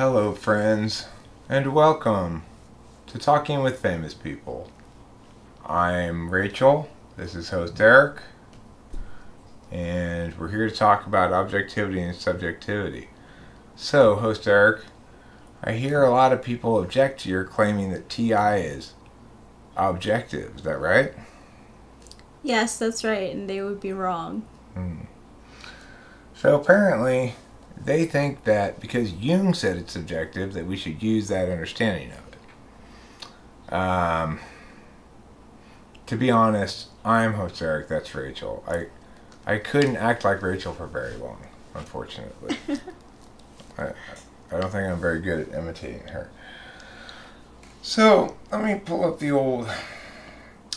Hello, friends, and welcome to Talking with Famous People. I'm Rachel, this is host Eric, and we're here to talk about objectivity and subjectivity. So, host Eric, I hear a lot of people object to your claiming that TI is objective. Is that right? Yes, that's right, and they would be wrong. Hmm. So apparently, they think that because Jung said it's subjective, that we should use that understanding of it. Um, to be honest, I'm host Eric. That's Rachel. I I couldn't act like Rachel for very long, unfortunately. I, I don't think I'm very good at imitating her. So let me pull up the old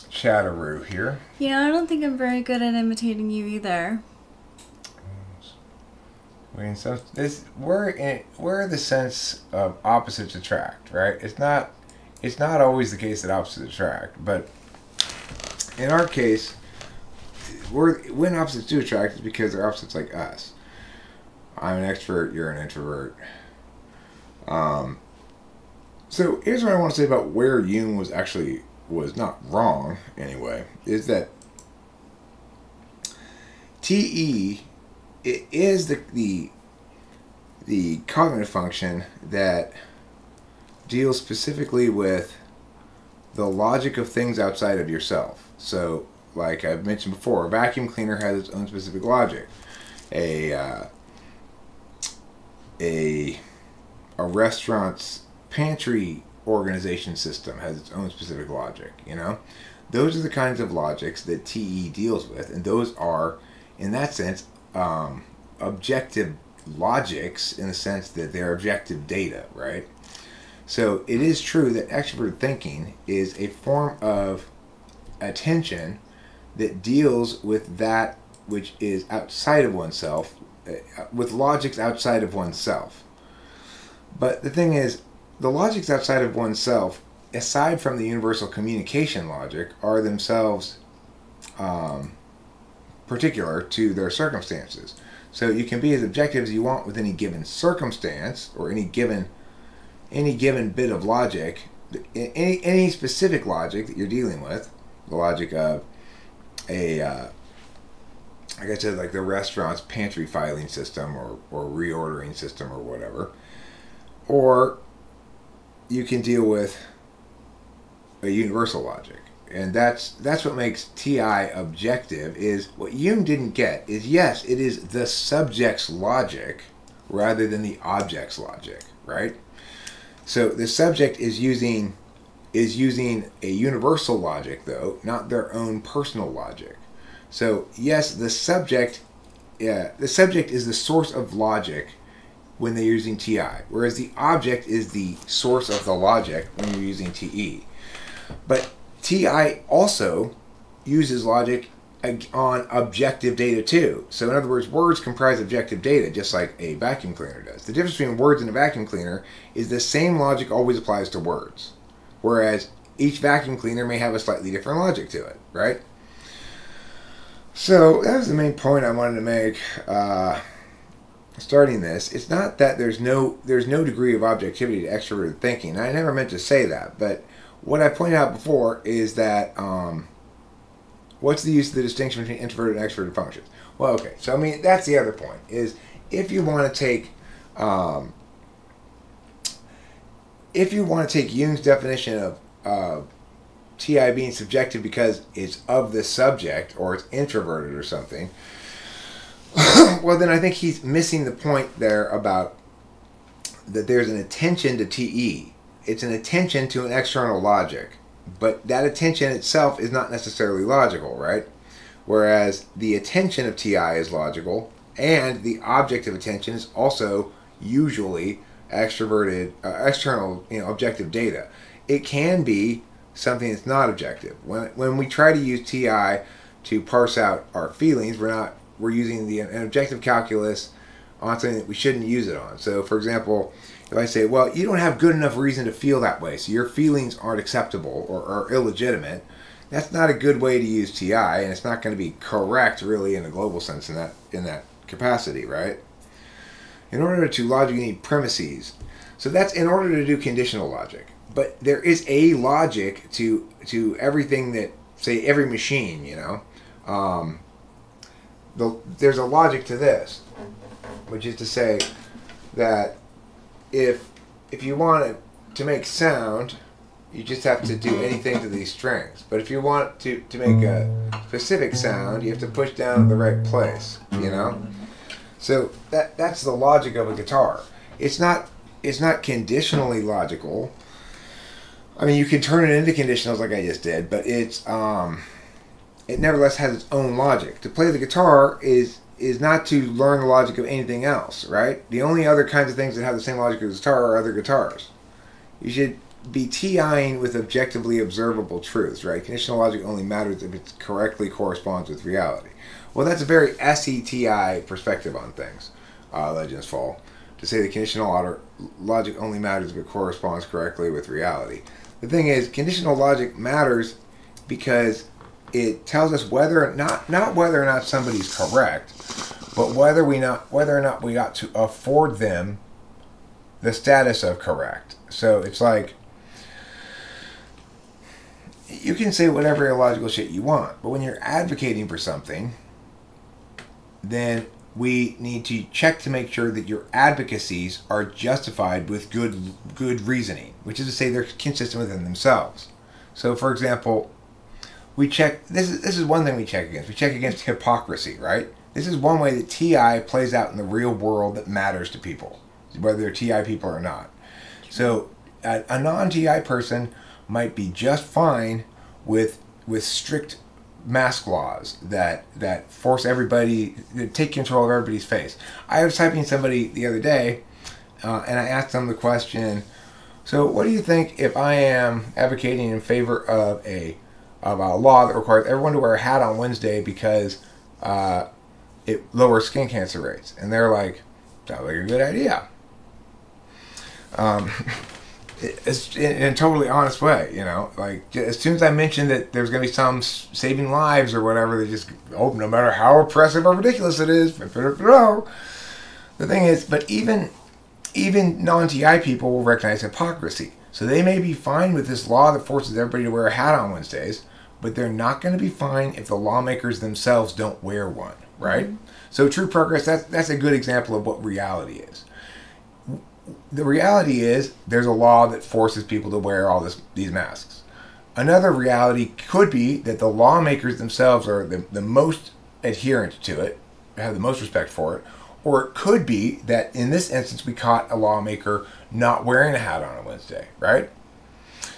chatteroo here. Yeah, I don't think I'm very good at imitating you either. I mean, so this we're in we're the sense of opposites attract, right? It's not it's not always the case that opposites attract, but in our case, we're when opposites do attract is because they're opposites like us. I'm an extrovert, you're an introvert. Um, so here's what I want to say about where Jung was actually was not wrong anyway, is that TE it is the the the cognitive function that deals specifically with the logic of things outside of yourself. So, like I've mentioned before, a vacuum cleaner has its own specific logic. A uh, a a restaurant's pantry organization system has its own specific logic. You know, those are the kinds of logics that TE deals with, and those are, in that sense, um, objective logics in the sense that they're objective data, right? So it is true that extroverted thinking is a form of attention that deals with that which is outside of oneself, uh, with logics outside of oneself. But the thing is, the logics outside of oneself, aside from the universal communication logic, are themselves um, particular to their circumstances. So you can be as objective as you want with any given circumstance or any given any given bit of logic, any any specific logic that you're dealing with, the logic of a uh, like I said, like the restaurant's pantry filing system or, or reordering system or whatever. Or you can deal with a universal logic and that's that's what makes TI objective is what Jung didn't get is yes it is the subject's logic rather than the object's logic right? So the subject is using is using a universal logic though not their own personal logic. So yes the subject yeah the subject is the source of logic when they're using TI whereas the object is the source of the logic when you're using TE but TI also uses logic on objective data too. So in other words, words comprise objective data just like a vacuum cleaner does. The difference between words and a vacuum cleaner is the same logic always applies to words. Whereas each vacuum cleaner may have a slightly different logic to it, right? So that was the main point I wanted to make. Uh, starting this, it's not that there's no there's no degree of objectivity to extroverted thinking. I never meant to say that, but what I pointed out before is that um, what's the use of the distinction between introverted and extroverted functions? Well, okay, so I mean that's the other point is if you want to take um, if you want to take Jung's definition of uh, TI being subjective because it's of the subject or it's introverted or something, well then I think he's missing the point there about that there's an attention to TE it's an attention to an external logic. But that attention itself is not necessarily logical, right? Whereas the attention of TI is logical, and the object of attention is also usually extroverted, uh, external, you know, objective data. It can be something that's not objective. When when we try to use TI to parse out our feelings, we're not we're using the an objective calculus on something that we shouldn't use it on. So, for example, if I say, well, you don't have good enough reason to feel that way, so your feelings aren't acceptable or are illegitimate, that's not a good way to use TI, and it's not going to be correct, really, in a global sense in that in that capacity, right? In order to logically need premises. So that's in order to do conditional logic. But there is a logic to to everything that say every machine, you know. Um, the, there's a logic to this, which is to say that if if you want it to make sound, you just have to do anything to these strings. But if you want to, to make a specific sound, you have to push down the right place, you know? So that that's the logic of a guitar. It's not it's not conditionally logical. I mean, you can turn it into conditionals like I just did, but it's um, it nevertheless has its own logic. To play the guitar is is not to learn the logic of anything else, right? The only other kinds of things that have the same logic as a guitar are other guitars. You should be TIing with objectively observable truths, right? Conditional logic only matters if it correctly corresponds with reality. Well, that's a very SETI perspective on things, uh, Legends Fall. To say the conditional logic only matters if it corresponds correctly with reality. The thing is, conditional logic matters because it tells us whether or not not whether or not somebody's correct, but whether we not whether or not we ought to afford them the status of correct. So it's like you can say whatever illogical shit you want, but when you're advocating for something, then we need to check to make sure that your advocacies are justified with good good reasoning, which is to say they're consistent within themselves. So, for example, we check this is this is one thing we check against. We check against hypocrisy, right? This is one way that TI plays out in the real world that matters to people, whether they're TI people or not. So, a, a non-TI person might be just fine with with strict mask laws that that force everybody to take control of everybody's face. I was typing somebody the other day, uh, and I asked them the question. So, what do you think if I am advocating in favor of a of a law that requires everyone to wear a hat on Wednesday because uh, it lowers skin cancer rates? And they're like, "Sounds like a good idea." Um, it's in a totally honest way, you know. Like as soon as I mentioned that there's going to be some saving lives or whatever, they just oh, no matter how oppressive or ridiculous it is. The thing is, but even even non-TI people will recognize hypocrisy. So they may be fine with this law that forces everybody to wear a hat on Wednesdays, but they're not going to be fine if the lawmakers themselves don't wear one, right? Mm-hmm. So true progress. That's that's a good example of what reality is the reality is there's a law that forces people to wear all this, these masks. Another reality could be that the lawmakers themselves are the, the most adherent to it, have the most respect for it, or it could be that in this instance we caught a lawmaker not wearing a hat on a Wednesday, right?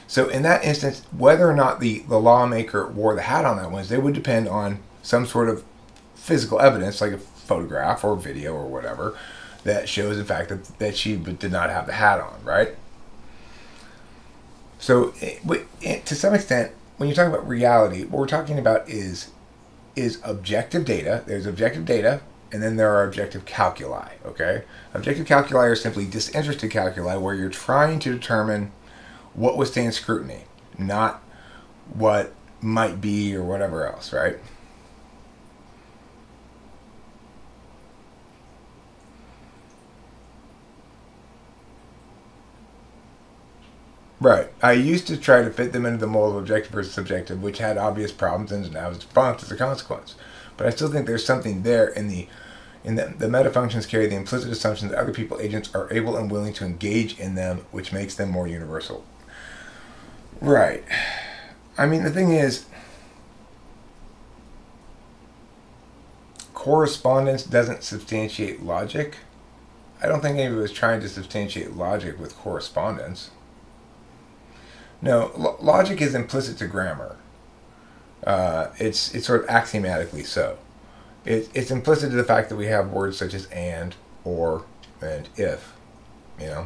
So in that instance, whether or not the, the lawmaker wore the hat on that Wednesday would depend on some sort of physical evidence, like a photograph or video or whatever, that shows the fact that, that she did not have the hat on, right? So, eh, it, it, eh, to some extent, when you're talking about reality, what we're talking about is is objective data. There's objective data, and then there are objective calculi. Okay, objective calculi are simply disinterested calculi where you're trying to determine what withstands scrutiny, not what might be or whatever else, right? Right. I used to try to fit them into the mold of objective versus subjective, which had obvious problems and now is defunct as a consequence. But I still think there's something there in the in that the meta functions carry the implicit assumption that other people agents are able and willing to engage in them, which makes them more universal. Right. I mean, the thing is, correspondence doesn't substantiate logic. I don't think anybody was trying to substantiate logic with correspondence. No, lo- logic is implicit to grammar. Uh, it's it's sort of axiomatically so. It, it's implicit to the fact that we have words such as and, or, and if. You know.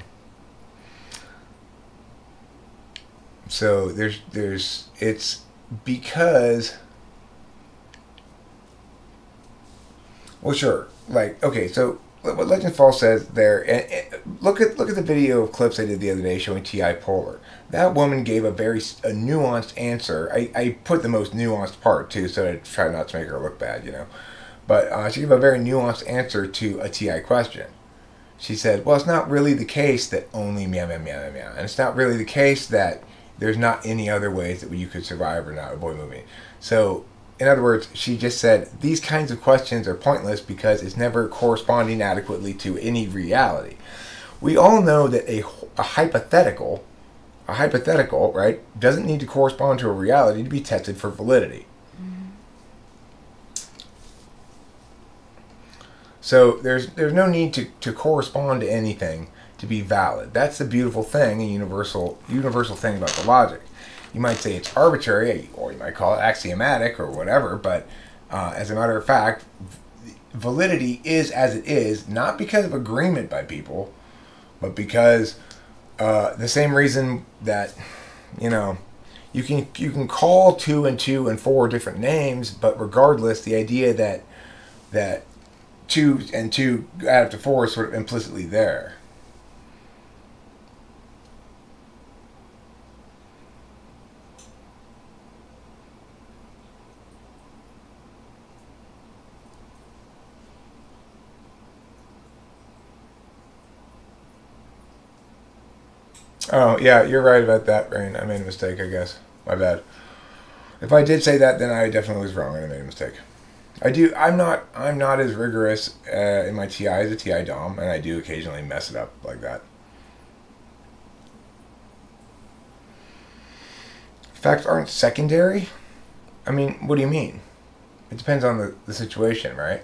So there's there's it's because. Well, sure. Like okay, so what Legend says there, and, and look at look at the video of clips I did the other day showing T.I. Polar. That woman gave a very a nuanced answer. I, I put the most nuanced part too, so I try not to make her look bad, you know. But uh, she gave a very nuanced answer to a TI question. she said, well, it's not really the case that only meow, meow, meow, meow, meow. And it's not really the case that there's not any other ways that you could survive or not avoid moving. So, in other words, she just said these kinds of questions are pointless because it's never corresponding adequately to any reality. We all know that a, a hypothetical, a hypothetical, right, doesn't need to correspond to a reality to be tested for validity. So there's there's no need to, to correspond to anything to be valid. That's the beautiful thing, a universal universal thing about the logic. You might say it's arbitrary, or you might call it axiomatic, or whatever. But uh, as a matter of fact, validity is as it is, not because of agreement by people, but because uh, the same reason that you know you can you can call two and two and four different names, but regardless, the idea that that two and two add up to four is sort of implicitly there. Oh yeah, you're right about that, Rain. I made a mistake, I guess. My bad. If I did say that, then I definitely was wrong and I made a mistake. I do. I'm not. I'm not as rigorous uh, in my TI as a TI DOM, and I do occasionally mess it up like that. Facts aren't secondary. I mean, what do you mean? It depends on the, the situation, right?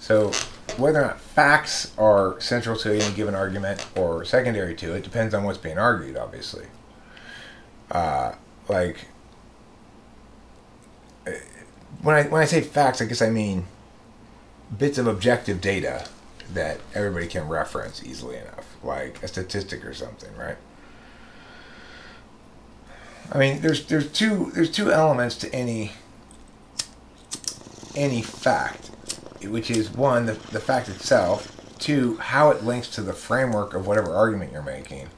So, whether or not facts are central to any given argument or secondary to it depends on what's being argued, obviously. Uh, like, when I when I say facts, I guess I mean bits of objective data that everybody can reference easily enough, like a statistic or something, right? I mean, there's there's two there's two elements to any any fact, which is one the, the fact itself, two how it links to the framework of whatever argument you're making.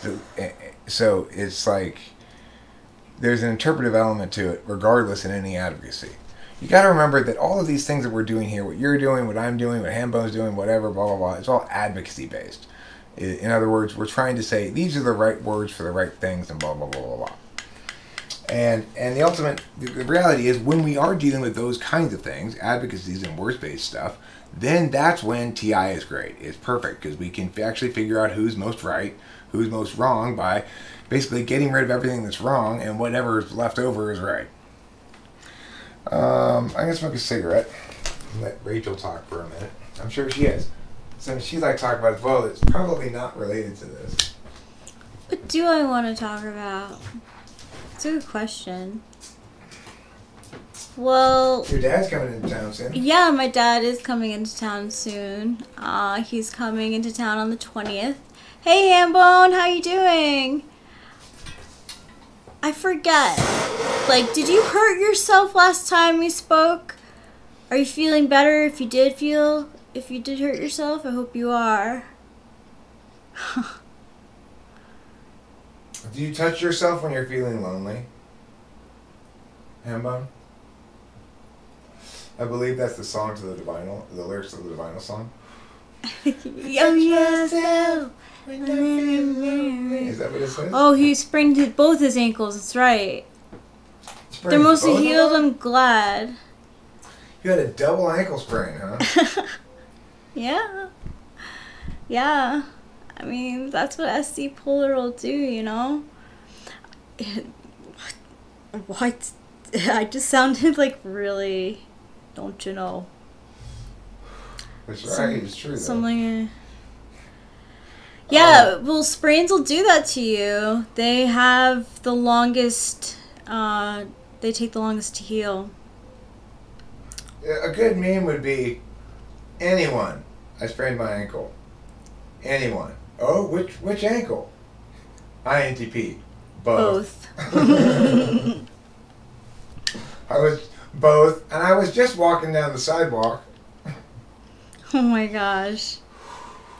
So, eh, eh, so it's like there's an interpretive element to it, regardless in any advocacy. You got to remember that all of these things that we're doing here, what you're doing, what I'm doing, what Hambone's doing, whatever, blah blah blah, it's all advocacy based. In other words, we're trying to say these are the right words for the right things, and blah blah blah blah blah. And and the ultimate the reality is when we are dealing with those kinds of things, advocacies and words based stuff, then that's when TI is great. It's perfect because we can actually figure out who's most right, who's most wrong by basically getting rid of everything that's wrong and whatever is left over is right. Um, I'm gonna smoke a cigarette. Let Rachel talk for a minute. I'm sure she is. So she'd like talk about as well. It's probably not related to this. What do I want to talk about? It's a good question. Well, Your dad's coming into town soon. yeah, my dad is coming into town soon. Uh, he's coming into town on the twentieth. Hey, Hambone, how you doing? I forget. Like, did you hurt yourself last time we spoke? Are you feeling better? If you did feel, if you did hurt yourself, I hope you are. Do you touch yourself when you're feeling lonely? Hambone? I believe that's the song to the Divinyls, the lyrics of the Divinyls song. Oh, Yo, yourself. Is that what it says? Oh, he sprained both his ankles. That's right. Sprained They're mostly healed. I'm glad. You had a double ankle sprain, huh? Yeah. Yeah. I mean, that's what SD Polar will do, you know? What? I just sounded like really. Don't you know? That's Some- right. It's true. Something. uh, Yeah, well, sprains will do that to you. They have the longest. Uh, they take the longest to heal. A good meme would be anyone. I sprained my ankle. Anyone. Oh, which which ankle? INTP. Both. Both. I was both, and I was just walking down the sidewalk. Oh my gosh.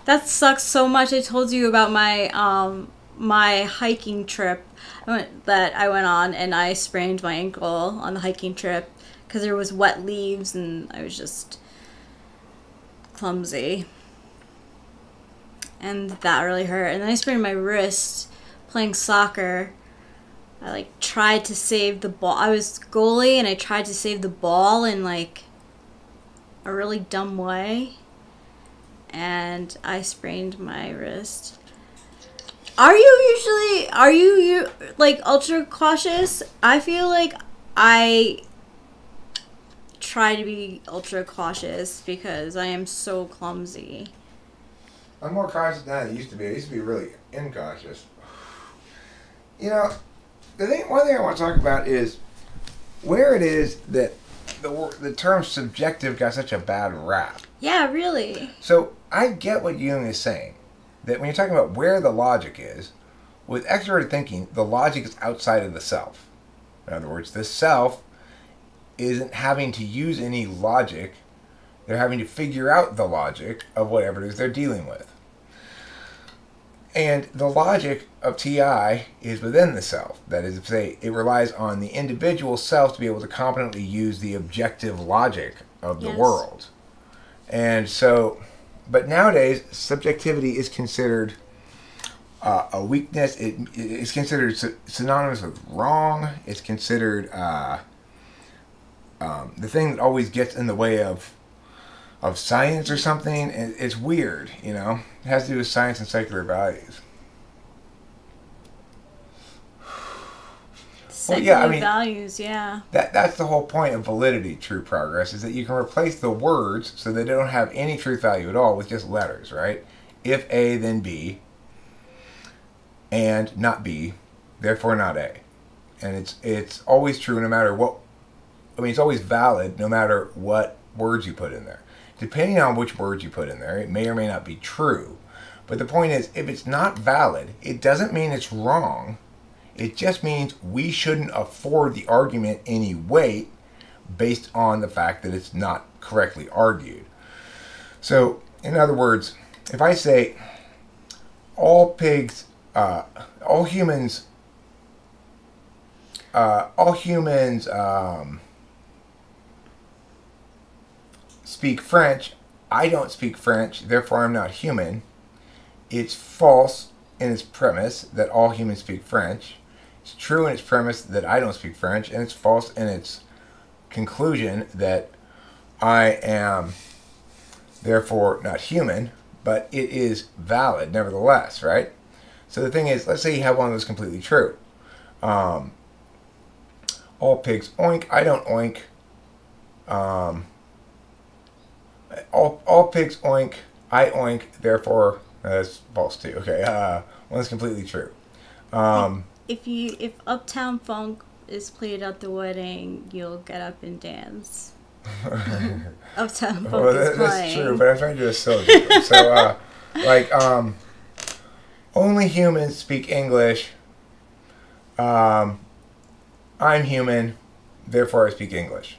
That sucks so much. I told you about my um my hiking trip I went, that I went on and I sprained my ankle on the hiking trip cuz there was wet leaves and I was just clumsy. And that really hurt. And then I sprained my wrist playing soccer. I like tried to save the ball. I was goalie and I tried to save the ball in like a really dumb way. And I sprained my wrist. Are you usually are you, you like ultra cautious? I feel like I try to be ultra cautious because I am so clumsy. I'm more cautious than I used to be. I used to be really incautious. You know, the thing, one thing I want to talk about is where it is that the the term subjective got such a bad rap. Yeah, really. So I get what Jung is saying. That when you're talking about where the logic is, with extroverted thinking, the logic is outside of the self. In other words, the self isn't having to use any logic. They're having to figure out the logic of whatever it is they're dealing with. And the logic of TI is within the self. That is to say, it relies on the individual self to be able to competently use the objective logic of the Yes. world. And so, but nowadays, subjectivity is considered uh, a weakness. It it's considered synonymous with wrong. It's considered uh, um, the thing that always gets in the way of of science or something. It's weird, you know. It has to do with science and secular values. Well, yeah, I mean- values, yeah. That that's the whole point of validity. True progress is that you can replace the words so they don't have any truth value at all with just letters, right? If A, then B, and not B, therefore not A, and it's it's always true no matter what. I mean, it's always valid no matter what words you put in there. Depending on which words you put in there, it may or may not be true. But the point is, if it's not valid, it doesn't mean it's wrong. It just means we shouldn't afford the argument any weight based on the fact that it's not correctly argued. So, in other words, if I say all pigs, uh, all humans, uh, all humans um, speak French, I don't speak French, therefore I'm not human. It's false in its premise that all humans speak French. It's true in its premise that I don't speak French, and it's false in its conclusion that I am therefore not human, but it is valid nevertheless, right? So the thing is, let's say you have one those completely true. Um, all pigs oink, I don't oink. Um, all, all pigs oink, I oink, therefore that's false too. Okay, uh, one is completely true. Um, If you if Uptown Funk is played at the wedding, you'll get up and dance. Uptown Funk well, is that, that's true, but I'm trying to do a syllogism. so, uh, like, um, only humans speak English. Um, I'm human, therefore I speak English.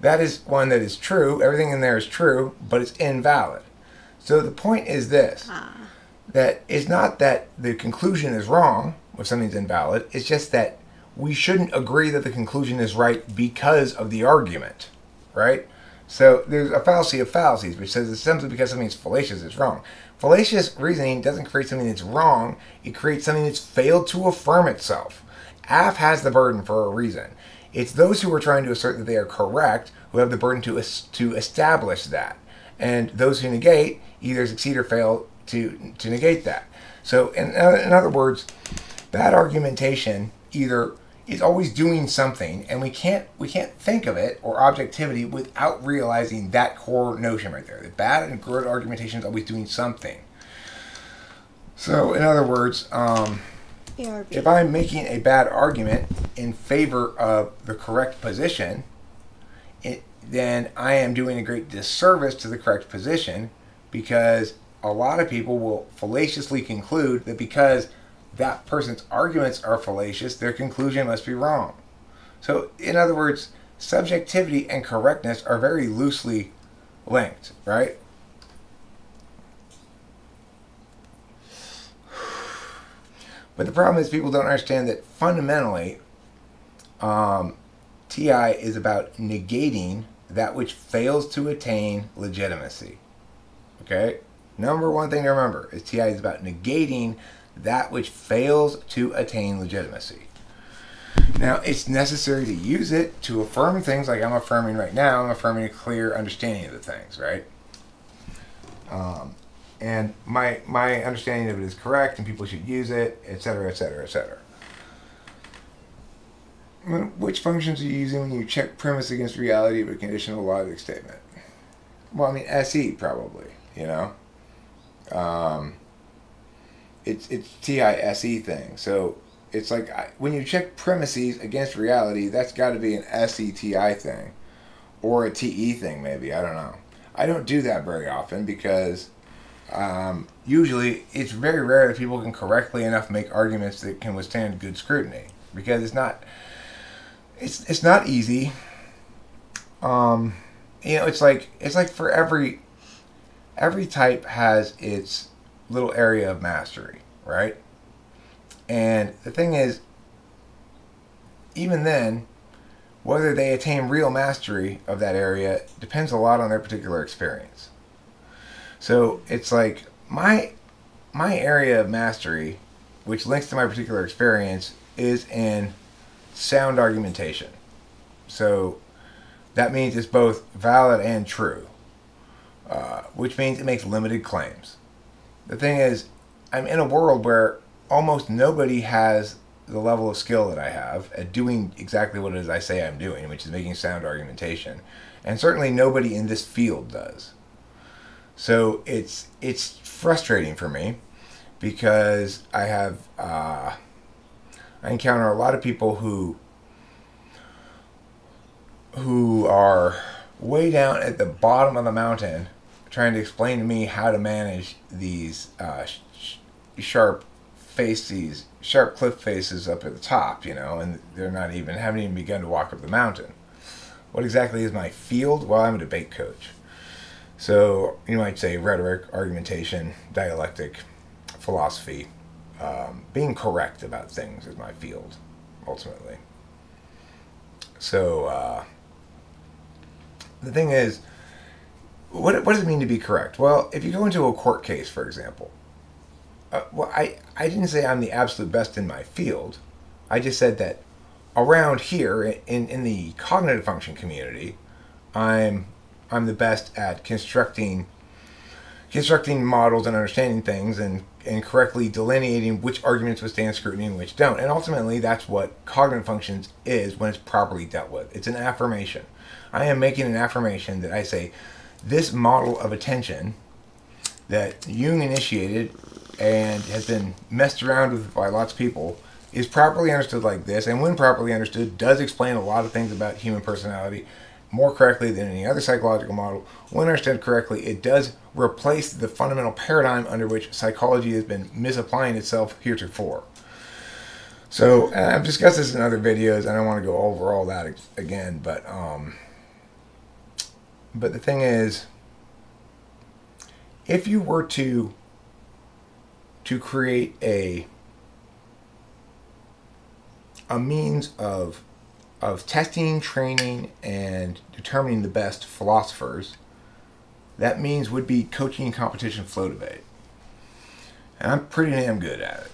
That is one that is true. Everything in there is true, but it's invalid. So the point is this: Ah, that it's not that the conclusion is wrong if something's invalid. It's just that we shouldn't agree that the conclusion is right because of the argument, right? So there's a fallacy of fallacies, which says that simply because something's fallacious, it's wrong. Fallacious reasoning doesn't create something that's wrong; it creates something that's failed to affirm itself. AF has the burden for a reason. It's those who are trying to assert that they are correct who have the burden to to establish that, and those who negate either succeed or fail to to negate that. So, in, in other words, that argumentation either is always doing something, and we can't we can't think of it or objectivity without realizing that core notion right there. the bad and good argumentation is always doing something. So, in other words, um, ARB. if I'm making a bad argument in favor of the correct position, it, then I am doing a great disservice to the correct position because a lot of people will fallaciously conclude that because that person's arguments are fallacious, their conclusion must be wrong. So, in other words, subjectivity and correctness are very loosely linked, right? But the problem is people don't understand that fundamentally, um, TI is about negating that which fails to attain legitimacy. Okay? Number one thing to remember is TI is about negating that which fails to attain legitimacy. Now, it's necessary to use it to affirm things like I'm affirming right now. I'm affirming a clear understanding of the things, right? Um, and my my understanding of it is correct, and people should use it, etc., etc., etc. Which functions are you using when you check premise against reality of a conditional logic statement? Well, I mean SE probably, you know. Um, it's it's TISE thing. So it's like when you check premises against reality, that's got to be an SETI thing, or a TE thing maybe. I don't know. I don't do that very often because um, usually it's very rare that people can correctly enough make arguments that can withstand good scrutiny because it's not it's it's not easy. Um, you know, it's like it's like for every every type has its little area of mastery, right? And the thing is, even then, whether they attain real mastery of that area depends a lot on their particular experience. So it's like my my area of mastery, which links to my particular experience, is in sound argumentation. So that means it's both valid and true, uh, which means it makes limited claims. The thing is, I'm in a world where almost nobody has the level of skill that I have at doing exactly what it is I say I'm doing, which is making sound argumentation. And certainly nobody in this field does. So it's it's frustrating for me because I have uh, I encounter a lot of people who who are way down at the bottom of the mountain trying to explain to me how to manage these uh, sh- sharp faces, sharp cliff faces up at the top, you know, and they're not even haven't even begun to walk up the mountain. What exactly is my field? Well, I'm a debate coach. So you might say rhetoric, argumentation, dialectic, philosophy. Um, being correct about things is my field, ultimately. So uh, the thing is, what, what does it mean to be correct? Well, if you go into a court case, for example, uh, well, I, I didn't say I'm the absolute best in my field. I just said that around here in, in the cognitive function community, I'm I'm the best at constructing constructing models and understanding things and, and correctly delineating which arguments withstand scrutiny and which don't. And ultimately that's what cognitive functions is when it's properly dealt with. It's an affirmation. I am making an affirmation that I say this model of attention that Jung initiated and has been messed around with by lots of people is properly understood like this, and when properly understood, does explain a lot of things about human personality more correctly than any other psychological model. When understood correctly, it does replace the fundamental paradigm under which psychology has been misapplying itself heretofore. So I've discussed this in other videos. And I don't want to go over all that again, but um, but the thing is, if you were to to create a a means of of testing, training, and determining the best philosophers, that means would be coaching and competition flow debate. And I'm pretty damn good at it.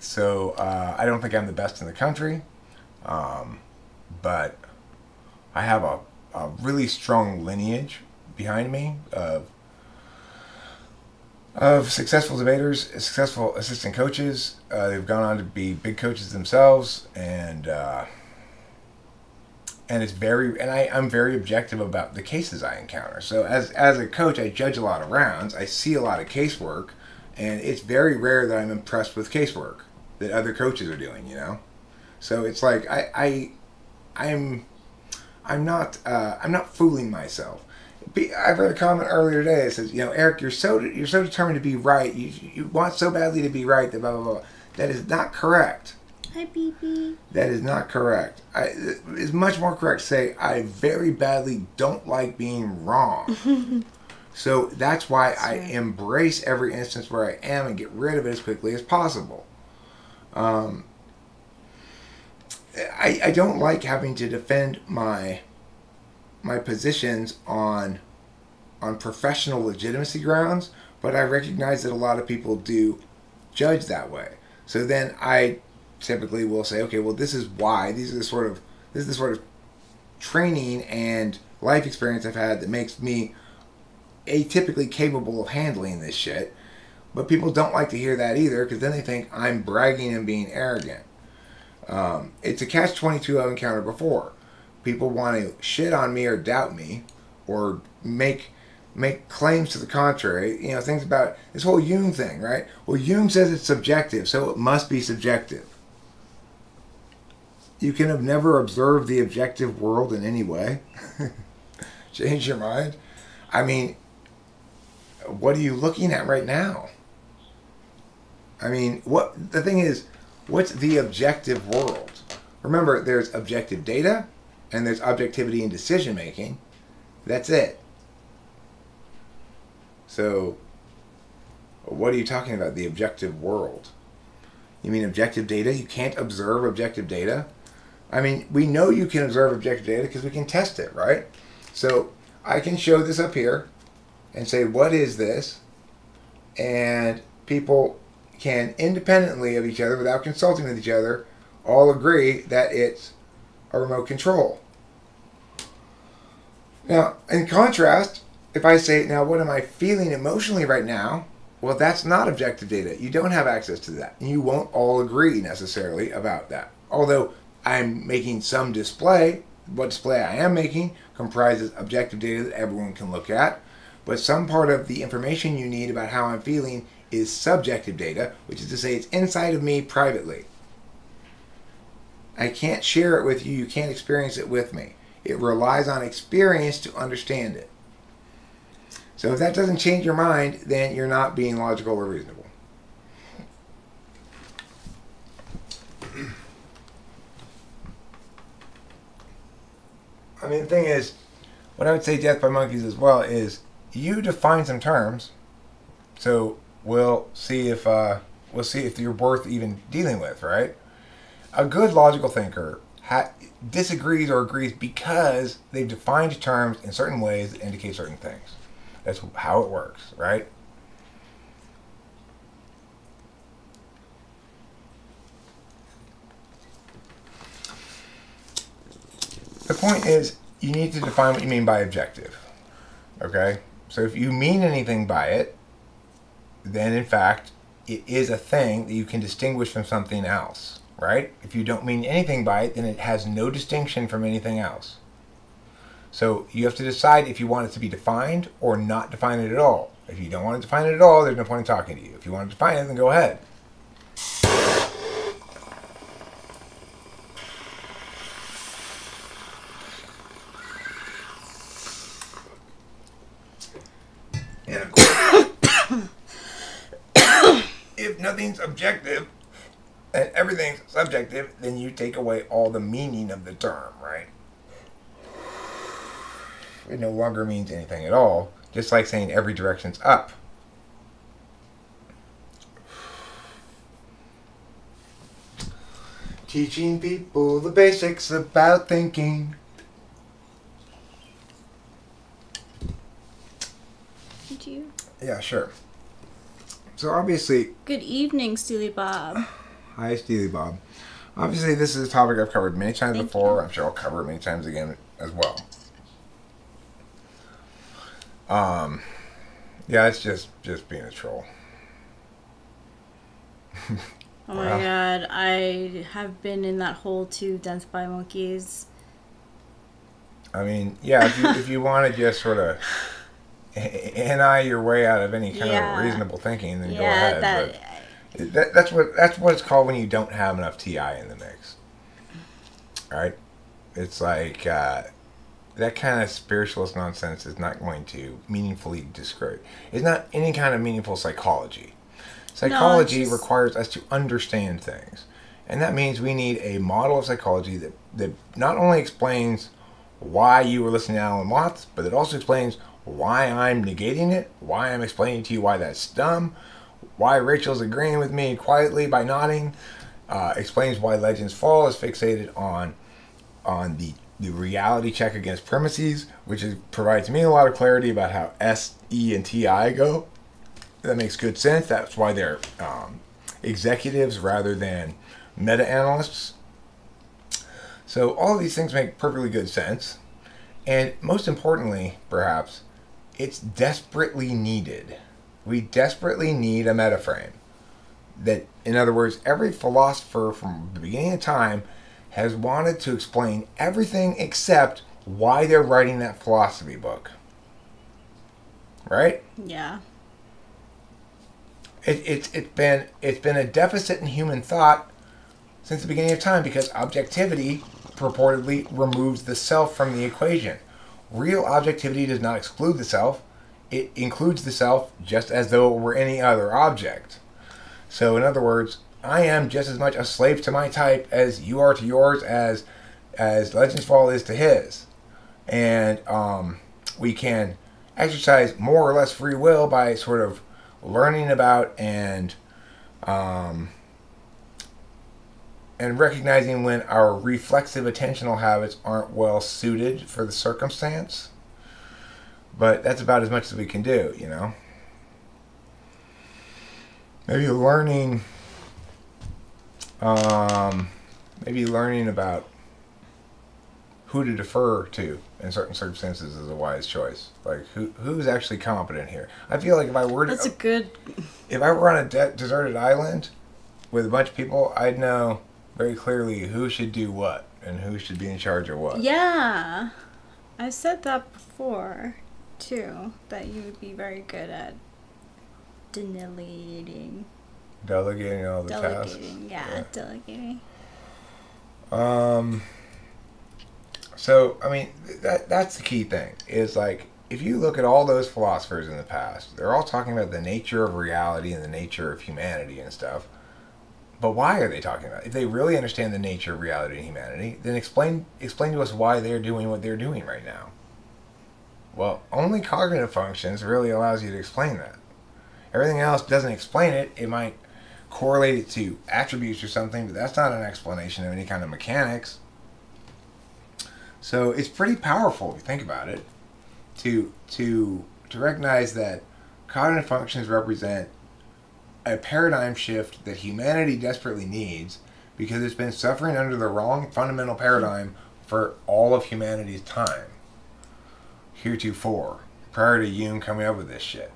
So uh, I don't think I'm the best in the country, um, but I have a a really strong lineage behind me of of successful debaters, successful assistant coaches. Uh, they've gone on to be big coaches themselves, and uh, and it's very and I, I'm very objective about the cases I encounter. So as as a coach, I judge a lot of rounds. I see a lot of casework, and it's very rare that I'm impressed with casework that other coaches are doing. You know, so it's like I I I'm I'm not uh, I'm not fooling myself. I read a comment earlier today that says, you know, Eric, you're so you're so determined to be right. You you want so badly to be right that blah blah blah. That is not correct. Hi, BB. That is not correct. I, it's much more correct to say I very badly don't like being wrong. so that's why I embrace every instance where I am and get rid of it as quickly as possible. Um, I, I don't like having to defend my my positions on on professional legitimacy grounds but I recognize that a lot of people do judge that way. So then I typically will say, okay, well, this is why. These are the sort of this is the sort of training and life experience I've had that makes me atypically capable of handling this shit. But people don't like to hear that either because then they think I'm bragging and being arrogant. Um, it's a catch 22 I've encountered before. People want to shit on me or doubt me or make make claims to the contrary. You know, things about this whole Jung thing, right? Well, Jung says it's subjective, so it must be subjective. You can have never observed the objective world in any way. Change your mind. I mean, what are you looking at right now? I mean, what the thing is, what's the objective world? Remember, there's objective data and there's objectivity in decision making. That's it. So, what are you talking about? The objective world? You mean objective data? You can't observe objective data? I mean, we know you can observe objective data because we can test it, right? So, I can show this up here and say, what is this? And people can independently of each other, without consulting with each other, all agree that it's a remote control. Now, in contrast, if I say, now what am I feeling emotionally right now? Well, that's not objective data. You don't have access to that. And you won't all agree necessarily about that. Although I'm making some display, what display I am making comprises objective data that everyone can look at. But some part of the information you need about how I'm feeling is subjective data, which is to say it's inside of me privately. I can't share it with you, you can't experience it with me. It relies on experience to understand it. So if that doesn't change your mind, then you're not being logical or reasonable. I mean, the thing is, what I would say death by monkeys as well is you define some terms, so we'll see if uh, we'll see if you're worth even dealing with, right? A good logical thinker ha- disagrees or agrees because they've defined terms in certain ways that indicate certain things. That's how it works, right? The point is, you need to define what you mean by objective. Okay? So if you mean anything by it, then in fact, it is a thing that you can distinguish from something else, right? If you don't mean anything by it, then it has no distinction from anything else. So you have to decide if you want it to be defined or not define it at all. If you don't want to define it at all, there's no point in talking to you. If you want to define it, then go ahead. And of course, if nothing's objective and everything's subjective, then you take away all the meaning of the term, right? It no longer means anything at all, just like saying every direction's up. Teaching people the basics about thinking. Did you? Yeah, sure. So obviously, Good evening, Steely Bob. Hi, Steely Bob. Obviously, this is a topic I've covered many times Thank before. you. I'm sure I'll cover it many times again as well. Um, yeah, it's just just being a troll. Oh my god, I have been in that hole too, Death by Monkeys. I mean, yeah, if you if you want to just sort of NI your way out of any kind Yeah. of reasonable thinking, then go ahead. that. but that, that's what that's what it's called when you don't have enough TI in the mix. All right, it's like uh, that kind of spiritualist nonsense is not going to meaningfully describe. It's not any kind of meaningful psychology. Psychology just- requires us to understand things, and that means we need a model of psychology that that not only explains why you were listening to Alan Watts, but it also explains why I'm negating it, why I'm explaining to you why that's dumb, why Rachel's agreeing with me quietly by nodding, uh, explains why Legends Fall is fixated on on the the reality check against premises, which is, provides me a lot of clarity about how S, E, and T, I go. that makes good sense. That's why they're um, executives rather than meta analysts. So all of these things make perfectly good sense. And most importantly, perhaps, it's desperately needed. We desperately need a meta frame. That, in other words, every philosopher from the beginning of time has wanted to explain everything except why they're writing that philosophy book. Right? Yeah. It, it's it's been it's been a deficit in human thought since the beginning of time because objectivity purportedly removes the self from the equation. Real objectivity does not exclude the self; it includes the self just as though it were any other object. So, in other words, I am just as much a slave to my type as you are to yours, as as Legends Fall is to his, and um, we can exercise more or less free will by sort of learning about and um, and recognizing when our reflexive attentional habits aren't well suited for the circumstance. But that's about as much as we can do, you know. Maybe learning, um, maybe learning about who to defer to in certain circumstances is a wise choice. Like who who's actually competent here? I feel like if I were to, That's a good. if I were on a de- deserted island with a bunch of people, I'd know very clearly who should do what and who should be in charge of what. Yeah. I said that before, too, that you would be very good at delegating. Delegating all the Delegating, tasks. yeah, Yeah. delegating. Um. So I mean that that's the key thing is like if you look at all those philosophers in the past, they're all talking about the nature of reality and the nature of humanity and stuff. But why are they talking about? it? If they really understand the nature of reality and humanity, then explain explain to us why they're doing what they're doing right now. Well, only cognitive functions really allows you to explain that. Everything else doesn't explain it. It might correlate it to attributes or something, but that's not an explanation of any kind of mechanics. So it's pretty powerful if you think about it, to to to recognize that cognitive functions represent a paradigm shift that humanity desperately needs because it's been suffering under the wrong fundamental paradigm for all of humanity's time. Heretofore, prior to Hume coming up with this shit.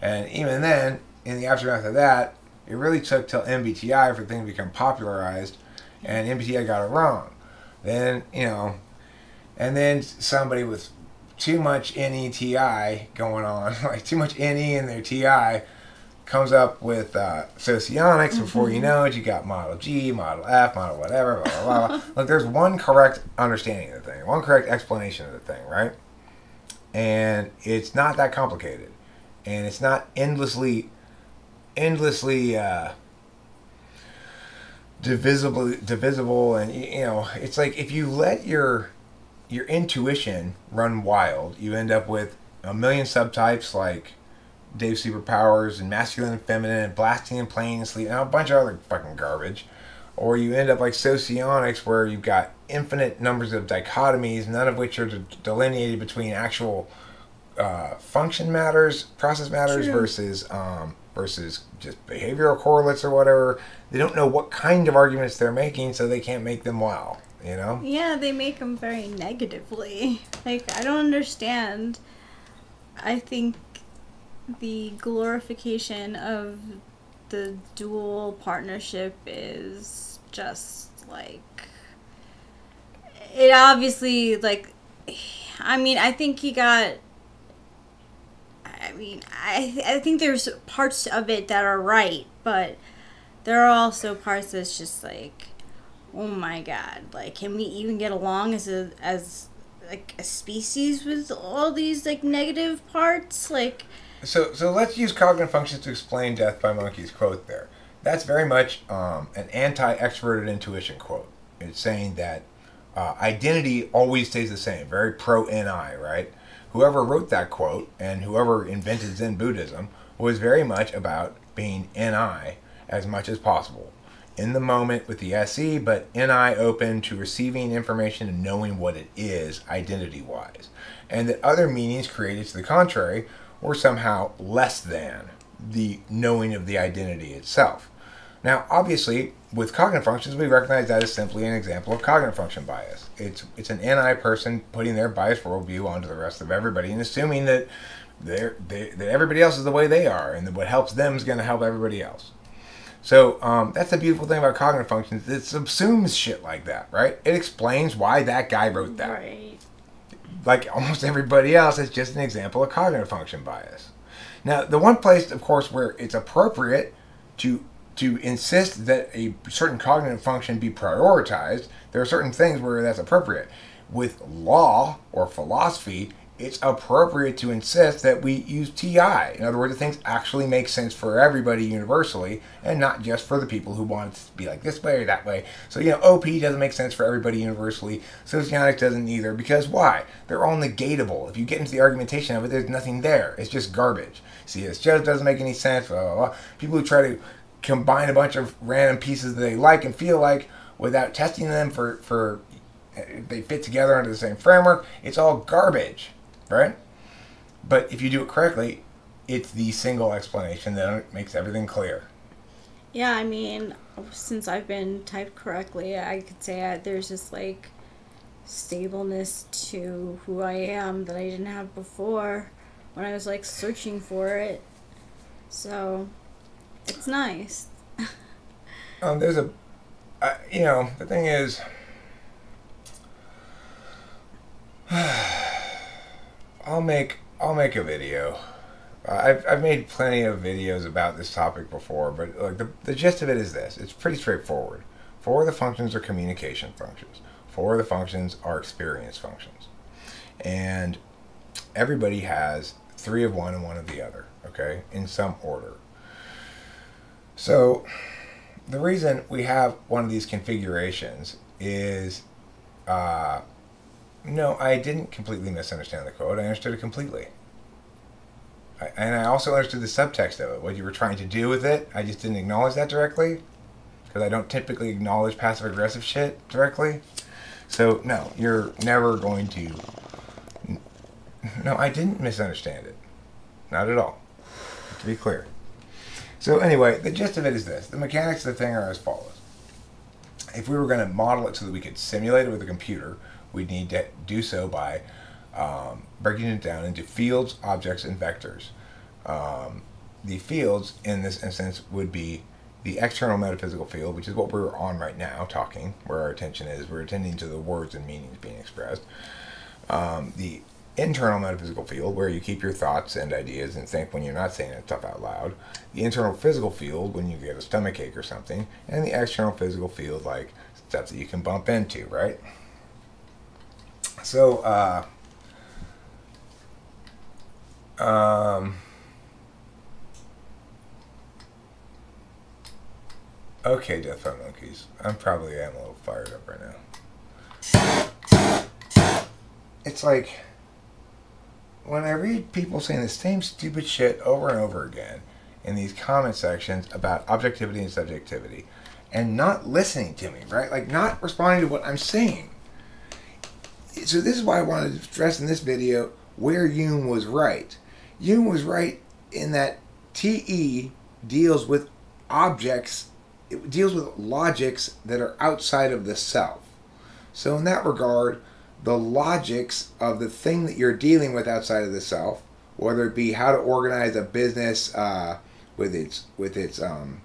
And even then, in the aftermath of that, it really took till MBTI for things to become popularized, and MBTI got it wrong. Then, you know, and then somebody with too much NETI going on, like too much NE in their TI, comes up with uh, socionics. Before you know it, you got Model G, Model F, Model whatever, blah, blah, blah. Look, there's one correct understanding of the thing, one correct explanation of the thing, right? And it's not that complicated. And it's not endlessly, endlessly uh, divisible, divisible. And, you know, it's like if you let your your intuition run wild, you end up with a million subtypes like Dave Superpowers and masculine and feminine and blasting and playing and sleep and a bunch of other fucking garbage. Or you end up like socionics where you've got infinite numbers of dichotomies, none of which are de- delineated between actual uh, function matters, process matters True. versus um, versus just behavioral correlates or whatever. They don't know what kind of arguments they're making, so they can't make them well. You know? Yeah, they make them very negatively. Like, I don't understand. I think the glorification of the dual partnership is just like. It obviously, like. I mean, I think he got. I mean, I, I think there's parts of it that are right, but there are also parts that's just like oh my god like can we even get along as a as like a species with all these like negative parts like So, so let's use cognitive functions to explain Death by Monkey's quote there. That's very much um, an anti-extroverted intuition quote. It's saying that uh, identity always stays the same, very pro-NI, right? Whoever wrote that quote and whoever invented Zen Buddhism was very much about being NI as much as possible. In the moment with the SE, but NI open to receiving information and knowing what it is identity wise. And that other meanings created to the contrary were somehow less than the knowing of the identity itself. Now, obviously, with cognitive functions, we recognize that as simply an example of cognitive function bias. It's it's an NI person putting their biased worldview onto the rest of everybody and assuming that they, that everybody else is the way they are and that what helps them is going to help everybody else. So um, that's the beautiful thing about cognitive functions. It subsumes shit like that, right? It explains why that guy wrote that. Right. Like almost everybody else, it's just an example of cognitive function bias. Now, the one place, of course, where it's appropriate to to insist that a certain cognitive function be prioritized, there are certain things where that's appropriate. With law or philosophy, it's appropriate to insist that we use TI. In other words, things actually make sense for everybody universally and not just for the people who want it to be like this way or that way. So, you know, OP doesn't make sense for everybody universally. Socionics doesn't either because why? They're all negatable. If you get into the argumentation of it, there's nothing there. It's just garbage. It just doesn't make any sense. Blah, blah, blah. People who try to combine a bunch of random pieces that they like and feel like without testing them for, for uh, they fit together under the same framework, it's all garbage right? But if you do it correctly, it's the single explanation that makes everything clear. Yeah, I mean, since I've been typed correctly, I could say I, there's just like stableness to who I am that I didn't have before when I was like searching for it. So it's nice. um, there's a, uh, you know, the thing is. I'll make I'll make a video. Uh, I've, I've made plenty of videos about this topic before, but like the, the gist of it is this: it's pretty straightforward. Four of the functions are communication functions. Four of the functions are experience functions, and everybody has three of one and one of the other. Okay, in some order. So, the reason we have one of these configurations is. Uh, no, I didn't completely misunderstand the quote. I understood it completely. I, and I also understood the subtext of it, what you were trying to do with it. I just didn't acknowledge that directly because I don't typically acknowledge passive aggressive shit directly. So, no, you're never going to. No, I didn't misunderstand it. Not at all. To be clear. So, anyway, the gist of it is this the mechanics of the thing are as follows. If we were going to model it so that we could simulate it with a computer, we need to do so by um, breaking it down into fields, objects, and vectors. Um, the fields in this instance would be the external metaphysical field, which is what we're on right now, talking, where our attention is. We're attending to the words and meanings being expressed. Um, the internal metaphysical field, where you keep your thoughts and ideas and think when you're not saying that stuff out loud. The internal physical field, when you get a stomach ache or something. And the external physical field, like stuff that you can bump into, right? So, uh, um, okay, Death by Monkeys. I'm probably am a little fired up right now. It's like when I read people saying the same stupid shit over and over again in these comment sections about objectivity and subjectivity and not listening to me, right? Like not responding to what I'm saying so this is why I wanted to stress in this video where Jung was right. Jung was right in that TE deals with objects, it deals with logics that are outside of the self. So in that regard, the logics of the thing that you're dealing with outside of the self, whether it be how to organize a business uh, with its with its um,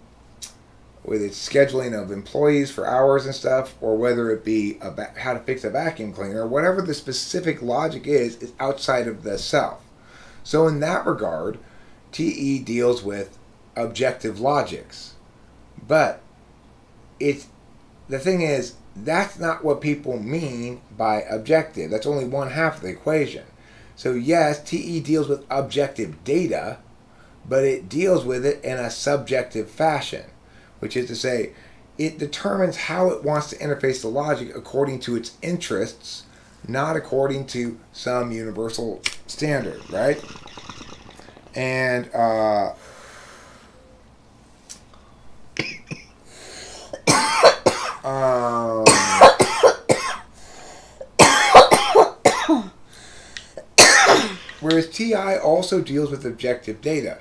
with its scheduling of employees for hours and stuff, or whether it be about how to fix a vacuum cleaner, whatever the specific logic is, is outside of the self. So, in that regard, TE deals with objective logics. But it's the thing is, that's not what people mean by objective. That's only one half of the equation. So, yes, TE deals with objective data, but it deals with it in a subjective fashion which is to say, it determines how it wants to interface the logic according to its interests, not according to some universal standard, right? And uh, um, whereas TI also deals with objective data.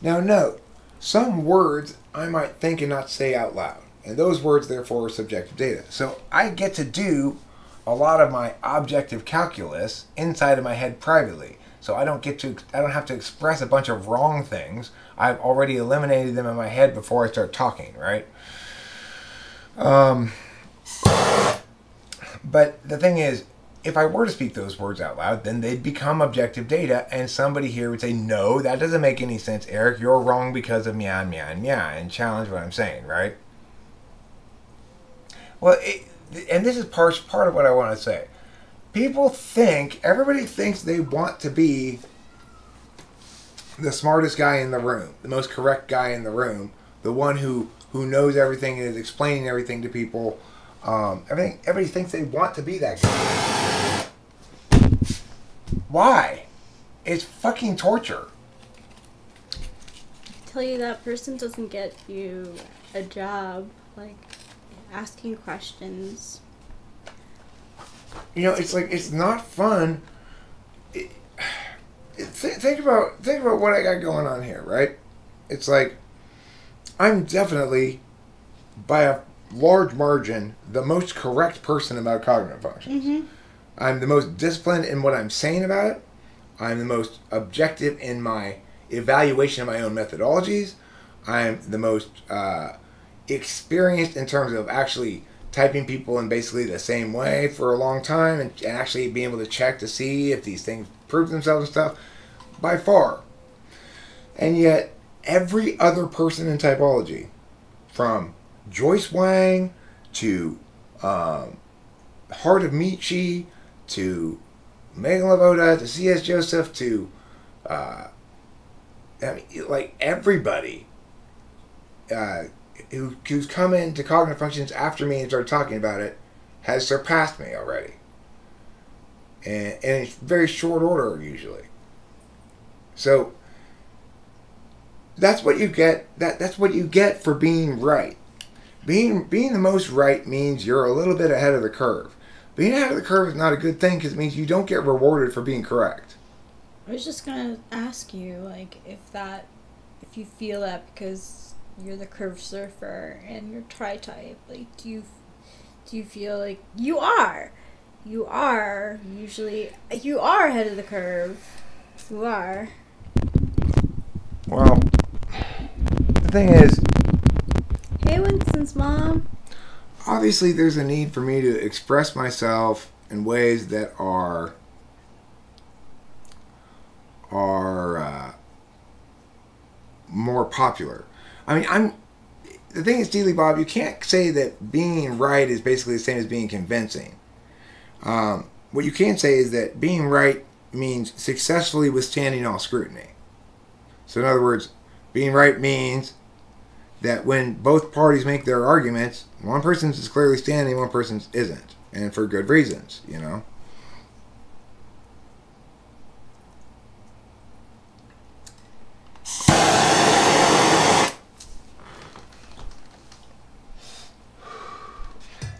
Now, note, some words I might think and not say out loud, and those words, therefore, are subjective data. So I get to do a lot of my objective calculus inside of my head privately. So I don't get to, I don't have to express a bunch of wrong things. I've already eliminated them in my head before I start talking, right? Um, but the thing is, if I were to speak those words out loud, then they'd become objective data, and somebody here would say, No, that doesn't make any sense, Eric. You're wrong because of meow, meow, meow, and challenge what I'm saying, right? Well, it, and this is part, part of what I want to say. People think, everybody thinks they want to be the smartest guy in the room, the most correct guy in the room, the one who, who knows everything and is explaining everything to people. Um, everything, everybody thinks they want to be that guy. Why? It's fucking torture. Tell you that person doesn't get you a job, like asking questions. You know, it's like it's not fun. It, it, th- think about think about what I got going on here, right? It's like I'm definitely by a large margin the most correct person about cognitive functions. Mm-hmm. I'm the most disciplined in what I'm saying about it. I'm the most objective in my evaluation of my own methodologies. I'm the most uh, experienced in terms of actually typing people in basically the same way for a long time and, and actually being able to check to see if these things prove themselves and stuff by far. And yet, every other person in typology, from Joyce Wang to um, Heart of Michi to Megan Lavoda to C.S. Joseph to, uh, I mean, like everybody uh, who, who's come into cognitive functions after me and started talking about it has surpassed me already. And, and it's very short order usually. So that's what you get. That that's what you get for being right. Being being the most right means you're a little bit ahead of the curve. Being ahead of the curve is not a good thing because it means you don't get rewarded for being correct. I was just gonna ask you, like, if that, if you feel that because you're the curve surfer and you're tri type, like, do you, do you feel like you are, you are usually you are ahead of the curve, you are. Well, the thing is, Winston's mom. obviously there's a need for me to express myself in ways that are are uh, more popular. I mean, I'm the thing is, Dealey Bob, you can't say that being right is basically the same as being convincing. Um, what you can say is that being right means successfully withstanding all scrutiny. So, in other words, being right means that when both parties make their arguments, one person is clearly standing, one person isn't, and for good reasons, you know.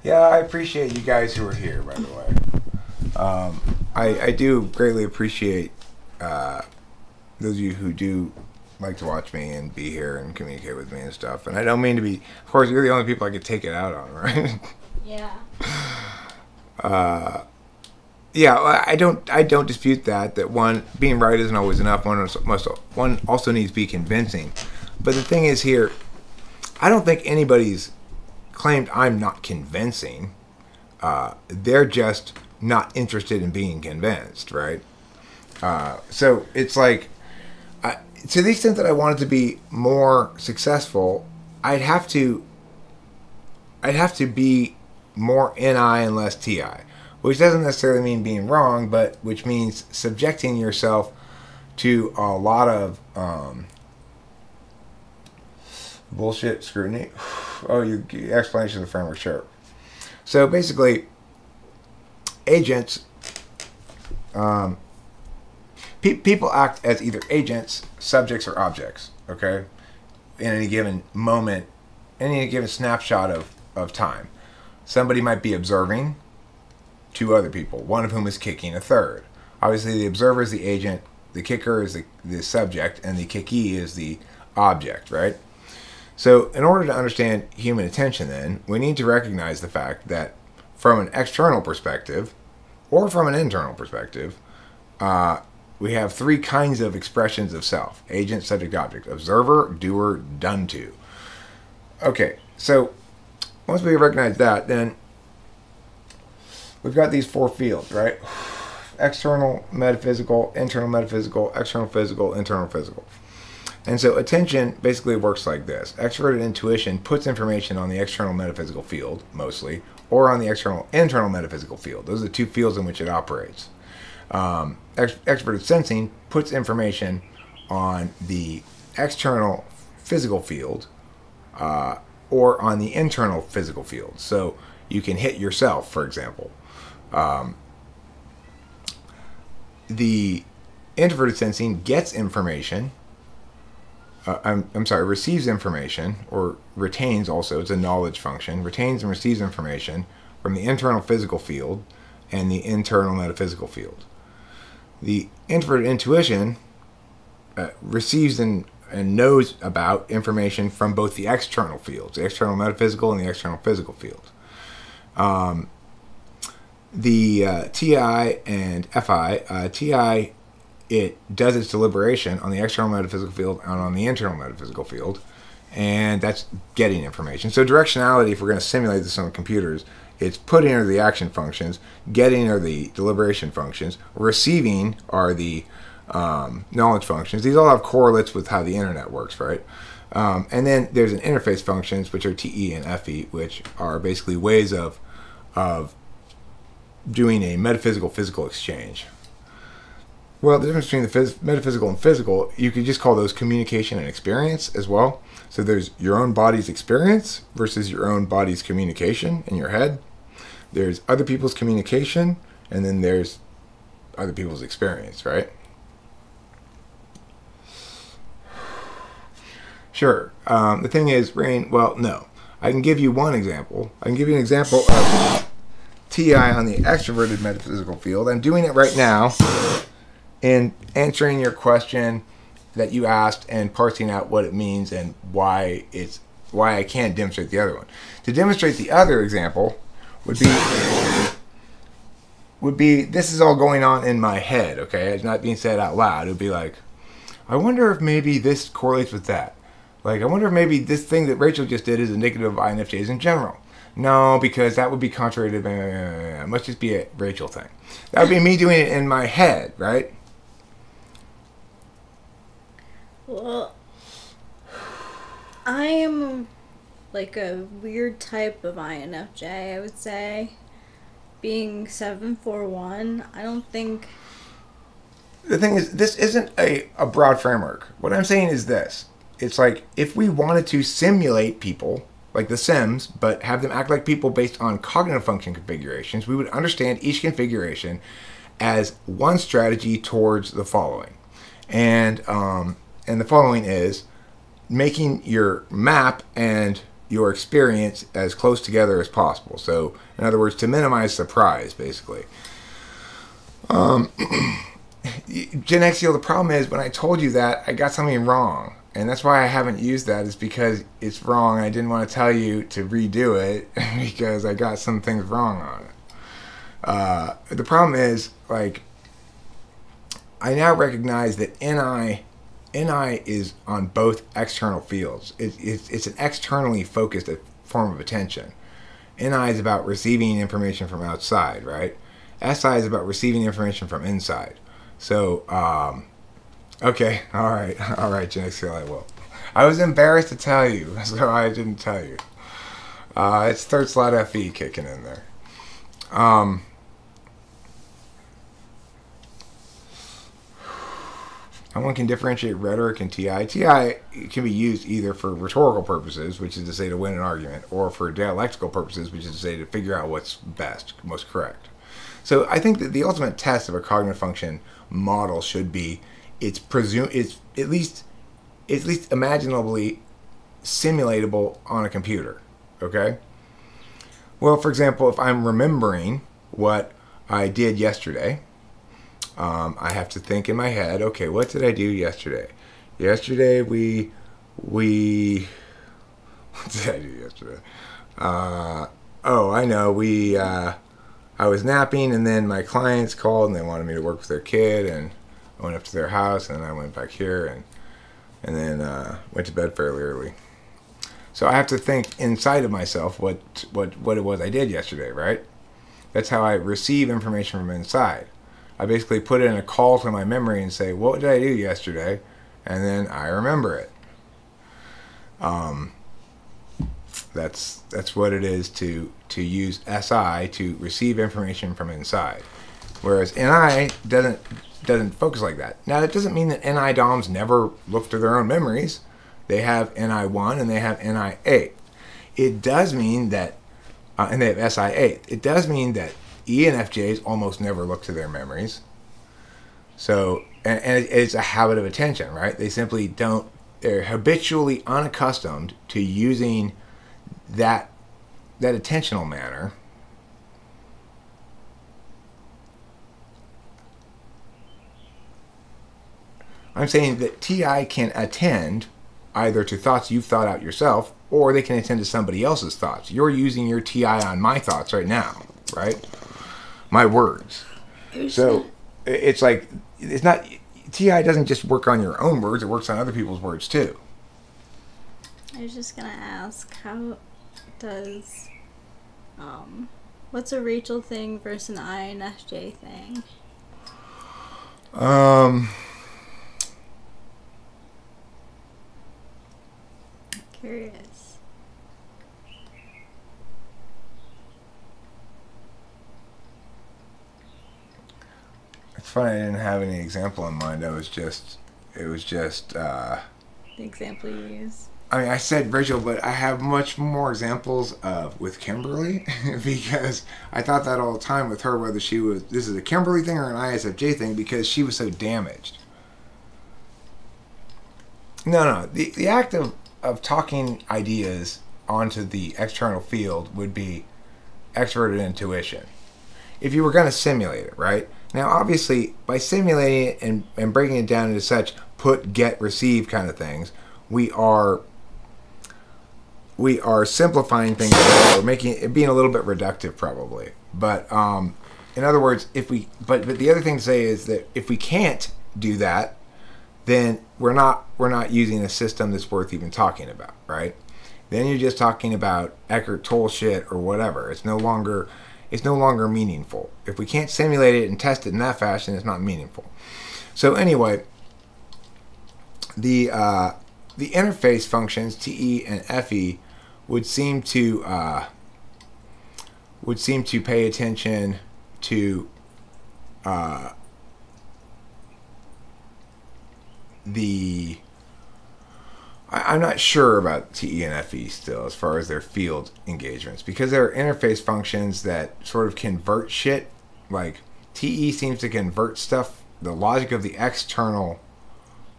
Yeah, I appreciate you guys who are here, by the way. Um, I, I do greatly appreciate uh, those of you who do like to watch me and be here and communicate with me and stuff. And I don't mean to be, of course, you're the only people I could take it out on, right? Yeah. uh, yeah, I don't, I don't dispute that. That one being right isn't always enough. One must, one also needs to be convincing. But the thing is here, I don't think anybody's claimed I'm not convincing. Uh, they're just not interested in being convinced, right? Uh, so it's like, to the extent that I wanted to be more successful, I'd have to, I'd have to be more NI and less TI, which doesn't necessarily mean being wrong, but which means subjecting yourself to a lot of um, bullshit scrutiny. Oh, you explanation of the framework, sure. So basically, agents, um, pe- people act as either agents, subjects, or objects. Okay, in any given moment, in any given snapshot of of time, somebody might be observing two other people, one of whom is kicking a third. Obviously, the observer is the agent, the kicker is the, the subject, and the kicky is the object, right? So, in order to understand human attention, then, we need to recognize the fact that from an external perspective or from an internal perspective, uh, we have three kinds of expressions of self agent, subject, object, observer, doer, done to. Okay, so once we recognize that, then we've got these four fields, right? External metaphysical, internal metaphysical, external physical, internal physical. And so attention basically works like this. Extroverted intuition puts information on the external metaphysical field, mostly, or on the external internal metaphysical field. Those are the two fields in which it operates. Um, ex- sensing puts information on the external physical field uh, or on the internal physical field. So you can hit yourself, for example. Um, the introverted sensing gets information uh, I'm, I'm sorry, receives information or retains also, it's a knowledge function, retains and receives information from the internal physical field and the internal metaphysical field. The introverted intuition uh, receives and, and knows about information from both the external fields, the external metaphysical and the external physical field. Um, the uh, TI and FI, uh, TI it does its deliberation on the external metaphysical field and on the internal metaphysical field, and that's getting information. So directionality, if we're going to simulate this on computers, it's putting are the action functions, getting are the deliberation functions, receiving are the um, knowledge functions. These all have correlates with how the internet works, right? Um, and then there's an interface functions, which are TE and FE, which are basically ways of of doing a metaphysical physical exchange. Well, the difference between the phys- metaphysical and physical, you could just call those communication and experience as well. So there's your own body's experience versus your own body's communication in your head. There's other people's communication, and then there's other people's experience, right? Sure. Um, the thing is, Rain, well, no. I can give you one example. I can give you an example of TI on the extroverted metaphysical field. I'm doing it right now in answering your question that you asked and parsing out what it means and why it's why I can't demonstrate the other one. To demonstrate the other example would be would be this is all going on in my head, okay? It's not being said out loud. It would be like, I wonder if maybe this correlates with that. Like, I wonder if maybe this thing that Rachel just did is indicative of INFJs in general. No, because that would be contrary to. Uh, it must just be a Rachel thing. That would be me doing it in my head, right? Well, I am like a weird type of INFJ, I would say. Being 741, I don't think. The thing is, this isn't a, a broad framework. What I'm saying is this it's like if we wanted to simulate people, like the Sims, but have them act like people based on cognitive function configurations, we would understand each configuration as one strategy towards the following. And um, and the following is making your map and your experience as close together as possible. So, in other words, to minimize surprise, basically. Um, Gen Xio, the problem is when I told you that, I got something wrong. And that's why I haven't used that, is because it's wrong. I didn't want to tell you to redo it because I got some things wrong on it. Uh, the problem is, like, I now recognize that NI NI is on both external fields. It, it's, it's an externally focused form of attention. NI is about receiving information from outside, right? SI is about receiving information from inside. So, um, okay, all right, all right, Genexil, I will. I was embarrassed to tell you, so I didn't tell you. Uh, it's third slot FE kicking in there. Um, one can differentiate rhetoric and TI. TI can be used either for rhetorical purposes, which is to say to win an argument, or for dialectical purposes, which is to say to figure out what's best, most correct. So I think that the ultimate test of a cognitive function model should be it's presume it's at least at least imaginably simulatable on a computer. Okay. Well, for example, if I'm remembering what I did yesterday, Um, I have to think in my head, okay, what did I do yesterday? Yesterday we we what did I do yesterday? Uh, oh, I know. We uh, I was napping, and then my clients called, and they wanted me to work with their kid, and I went up to their house, and I went back here, and and then uh, went to bed fairly early. So I have to think inside of myself what what what it was I did yesterday, right? That's how I receive information from inside. I basically put in a call to my memory and say, "What did I do yesterday?" and then I remember it. Um, that's that's what it is to to use SI to receive information from inside, whereas NI doesn't doesn't focus like that. Now that doesn't mean that NI DOMs never look to their own memories. They have NI1 and they have NI8. It does mean that, uh, and they have SI8. It does mean that ENFJs almost never look to their memories. So, and, and it's a habit of attention, right? They simply don't, they're habitually unaccustomed to using that, that attentional manner. I'm saying that TI can attend either to thoughts you've thought out yourself or they can attend to somebody else's thoughts. You're using your TI on my thoughts right now, right? My words. So it's like it's not TI doesn't just work on your own words, it works on other people's words too. I was just gonna ask how does um what's a Rachel thing versus an INFJ thing? Um Curious. It's funny I didn't have any example in mind. I was just it was just uh The example you use. I mean, I said Rachel, but I have much more examples of with Kimberly because I thought that all the time with her whether she was this is a Kimberly thing or an ISFJ thing because she was so damaged. No, no, the the act of of talking ideas onto the external field would be extroverted intuition. If you were going to simulate it, right? Now, obviously, by simulating it and, and breaking it down into such put, get, receive kind of things, we are we are simplifying things or making it being a little bit reductive probably. But um, in other words if we but but the other thing to say is that if we can't do that then we're not we're not using a system that's worth even talking about right? Then you're just talking about Eckhart Tolle shit or whatever. It's no longer it's no longer meaningful. If we can't simulate it and test it in that fashion it's not meaningful. So anyway the uh, the interface functions TE and FE would seem to uh, would seem to pay attention to uh, the I, I'm not sure about TE and FE still as far as their field engagements because there are interface functions that sort of convert shit like TE seems to convert stuff the logic of the external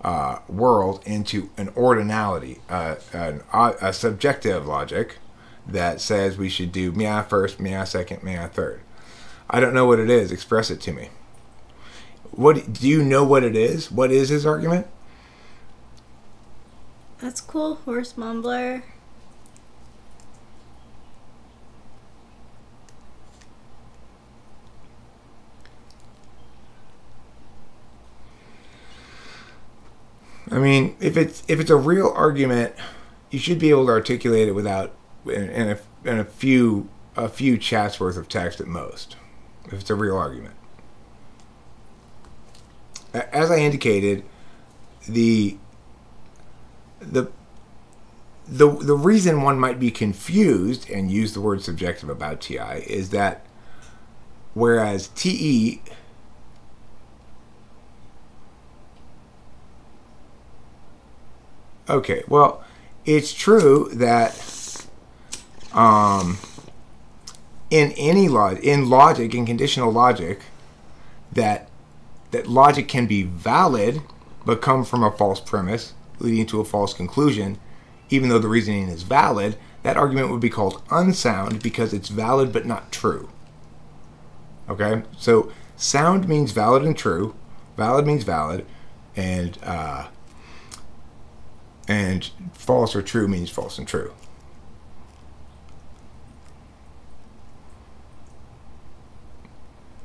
uh, world into an ordinality, uh, an, uh, a subjective logic that says we should do meow first, meow second, meow third. I don't know what it is. Express it to me. What do you know what it is? What is his argument? That's cool, horse mumbler. I mean, if it's if it's a real argument, you should be able to articulate it without in, in, a, in a few a few chats worth of text at most. If it's a real argument, as I indicated, the the the the reason one might be confused and use the word subjective about TI is that whereas TE Okay, well, it's true that um, in any log in logic, in conditional logic, that that logic can be valid but come from a false premise, leading to a false conclusion, even though the reasoning is valid. That argument would be called unsound because it's valid but not true. Okay, so sound means valid and true. Valid means valid, and uh, and false or true means false and true.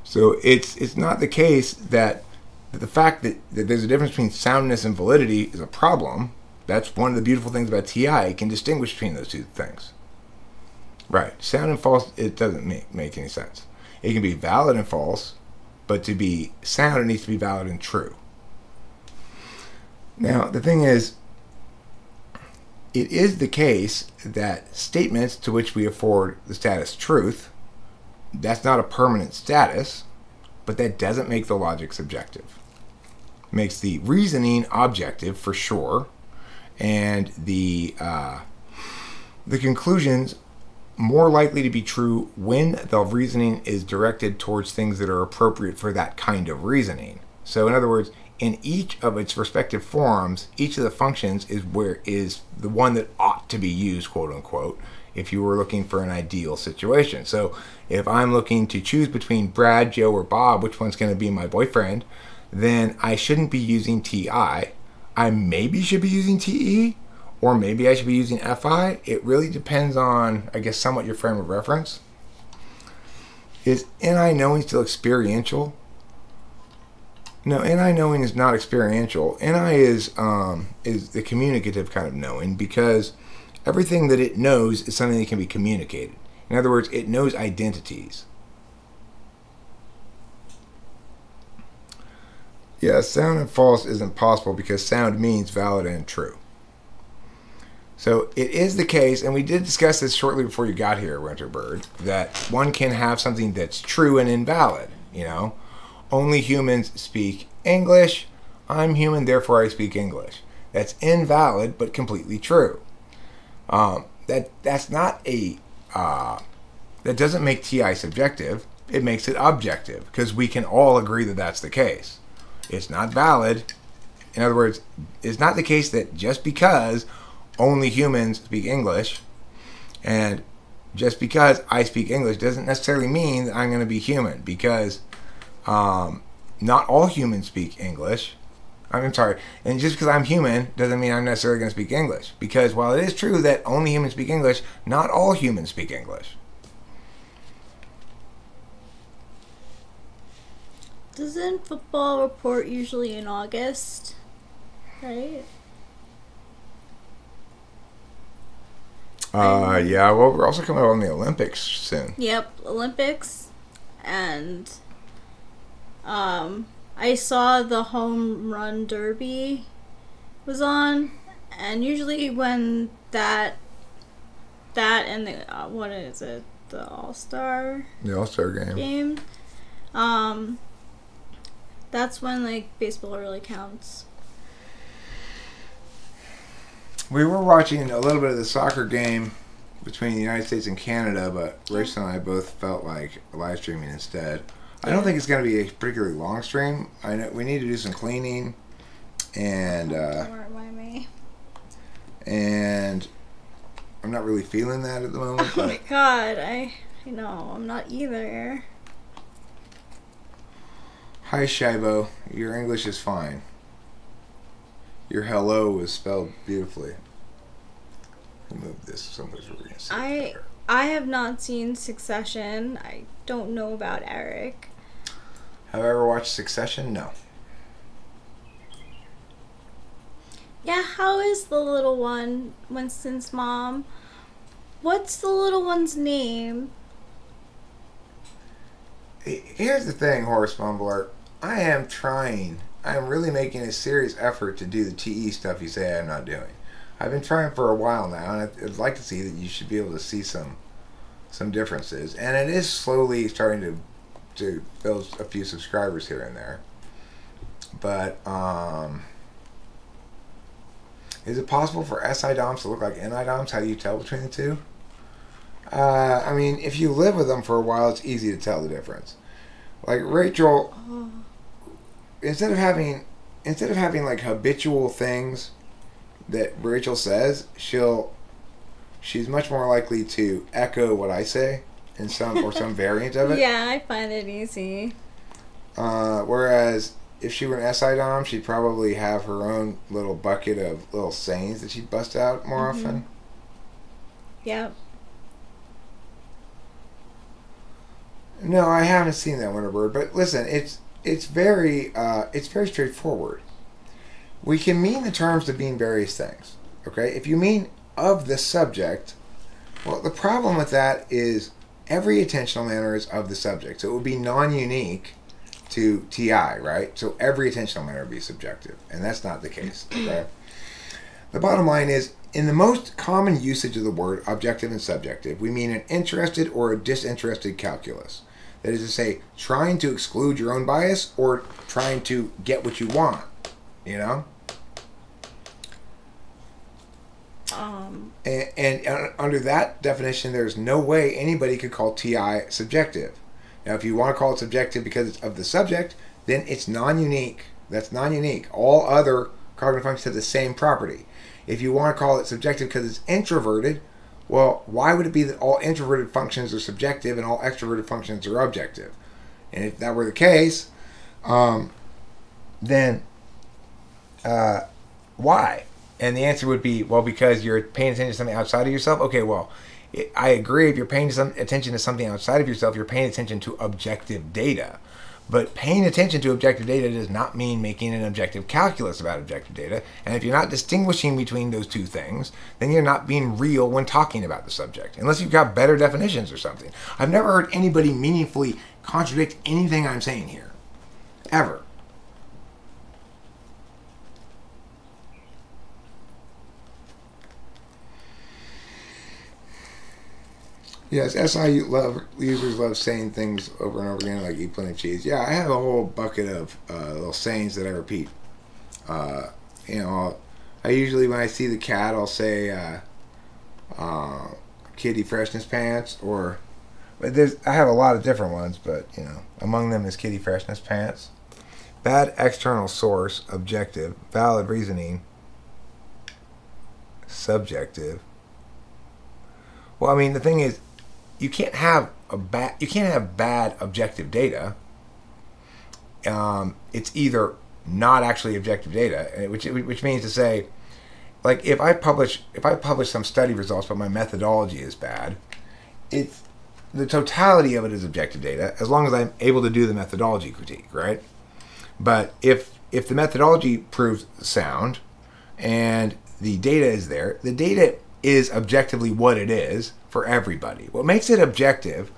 So it's it's not the case that, that the fact that, that there's a difference between soundness and validity is a problem. That's one of the beautiful things about TI. It can distinguish between those two things. Right. Sound and false, it doesn't make, make any sense. It can be valid and false, but to be sound, it needs to be valid and true. Now, the thing is, it is the case that statements to which we afford the status truth, that's not a permanent status, but that doesn't make the logic subjective. Makes the reasoning objective for sure, and the uh, the conclusions more likely to be true when the reasoning is directed towards things that are appropriate for that kind of reasoning. So, in other words, in each of its respective forms, each of the functions is where is the one that ought to be used, quote unquote, if you were looking for an ideal situation. So, if I'm looking to choose between Brad, Joe, or Bob, which one's going to be my boyfriend, then I shouldn't be using TI. I maybe should be using TE, or maybe I should be using FI. It really depends on, I guess, somewhat your frame of reference. Is NI knowing still experiential? No, NI knowing is not experiential. NI is um, is the communicative kind of knowing because everything that it knows is something that can be communicated. In other words, it knows identities. Yeah, sound and false isn't possible because sound means valid and true. So it is the case, and we did discuss this shortly before you got here, Winterbird, that one can have something that's true and invalid. You know, only humans speak English. I'm human, therefore I speak English. That's invalid, but completely true. Um, that that's not a uh, that doesn't make TI subjective. It makes it objective because we can all agree that that's the case. It's not valid. In other words, it's not the case that just because only humans speak English, and just because I speak English doesn't necessarily mean that I'm going to be human because um, not all humans speak English. I'm sorry, and just because I'm human doesn't mean I'm necessarily going to speak English. Because while it is true that only humans speak English, not all humans speak English. Doesn't football report usually in August? Right? Uh, yeah. Well, we're also coming up on the Olympics soon. Yep, Olympics, and um, I saw the home run derby was on, and usually when that that and the uh, what is it the All Star The All Star game. game, um, that's when like baseball really counts. We were watching a little bit of the soccer game between the United States and Canada, but Rachel and I both felt like live streaming instead. I don't think it's going to be a particularly long stream. I know we need to do some cleaning, and uh, Don't remind me. and I'm not really feeling that at the moment. Oh my god, I I know I'm not either. Hi, Shibo. Your English is fine. Your hello was spelled beautifully. Move this someplace where we can see. I. I have not seen Succession. I don't know about Eric. Have I ever watched Succession? No. Yeah, how is the little one, Winston's mom? What's the little one's name? Here's the thing, Horace Mumbler. I am trying. I am really making a serious effort to do the TE stuff you say I'm not doing. I've been trying for a while now, and I'd, like to see that you should be able to see some some differences. And it is slowly starting to to build a few subscribers here and there. But um, is it possible for SI DOMs to look like NI DOMs? How do you tell between the two? Uh, I mean, if you live with them for a while, it's easy to tell the difference. Like Rachel, Oh, instead of having instead of having like habitual things that Rachel says, she'll she's much more likely to echo what I say in some or some variant of it. yeah, I find it easy. Uh, whereas if she were an SI dom, she'd probably have her own little bucket of little sayings that she'd bust out more Mm-hmm. often. Yep. No, I haven't seen that Winterbird, but listen, it's it's very uh, it's very straightforward. We can mean the terms to mean various things. Okay, if you mean of the subject, well, the problem with that is every attentional manner is of the subject, so it would be non-unique to TI, right? So every attentional manner would be subjective, and that's not the case. Okay. The bottom line is, in the most common usage of the word objective and subjective, we mean an interested or a disinterested calculus. That is to say, trying to exclude your own bias or trying to get what you want. You know? Um, And, and uh, under that definition, there's no way anybody could call TI subjective. Now, if you want to call it subjective because it's of the subject, then it's non unique. That's non unique. All other cognitive functions have the same property. If you want to call it subjective because it's introverted, well, why would it be that all introverted functions are subjective and all extroverted functions are objective? And if that were the case, um, then uh, why? And the answer would be, well, because you're paying attention to something outside of yourself. Okay, well, I agree. If you're paying some attention to something outside of yourself, you're paying attention to objective data. But paying attention to objective data does not mean making an objective calculus about objective data. And if you're not distinguishing between those two things, then you're not being real when talking about the subject, unless you've got better definitions or something. I've never heard anybody meaningfully contradict anything I'm saying here, ever. Yes, SI love, users love saying things over and over again, like eat plenty of cheese. Yeah, I have a whole bucket of uh, little sayings that I repeat. Uh, you know, I'll, I usually, when I see the cat, I'll say, uh, uh, kitty freshness pants, or, but there's, I have a lot of different ones, but, you know, among them is kitty freshness pants. Bad external source, objective, valid reasoning, subjective. Well, I mean, the thing is, you can't have a bad you can't have bad objective data. Um, it's either not actually objective data, eh, which which means to say, like if I publish if I publish some study results, but my methodology is bad, it's the totality of it is objective data as long as I'm able to do the methodology critique, right? But if if the methodology proves sound and the data is there, the data is objectively what it is for everybody. What makes it objective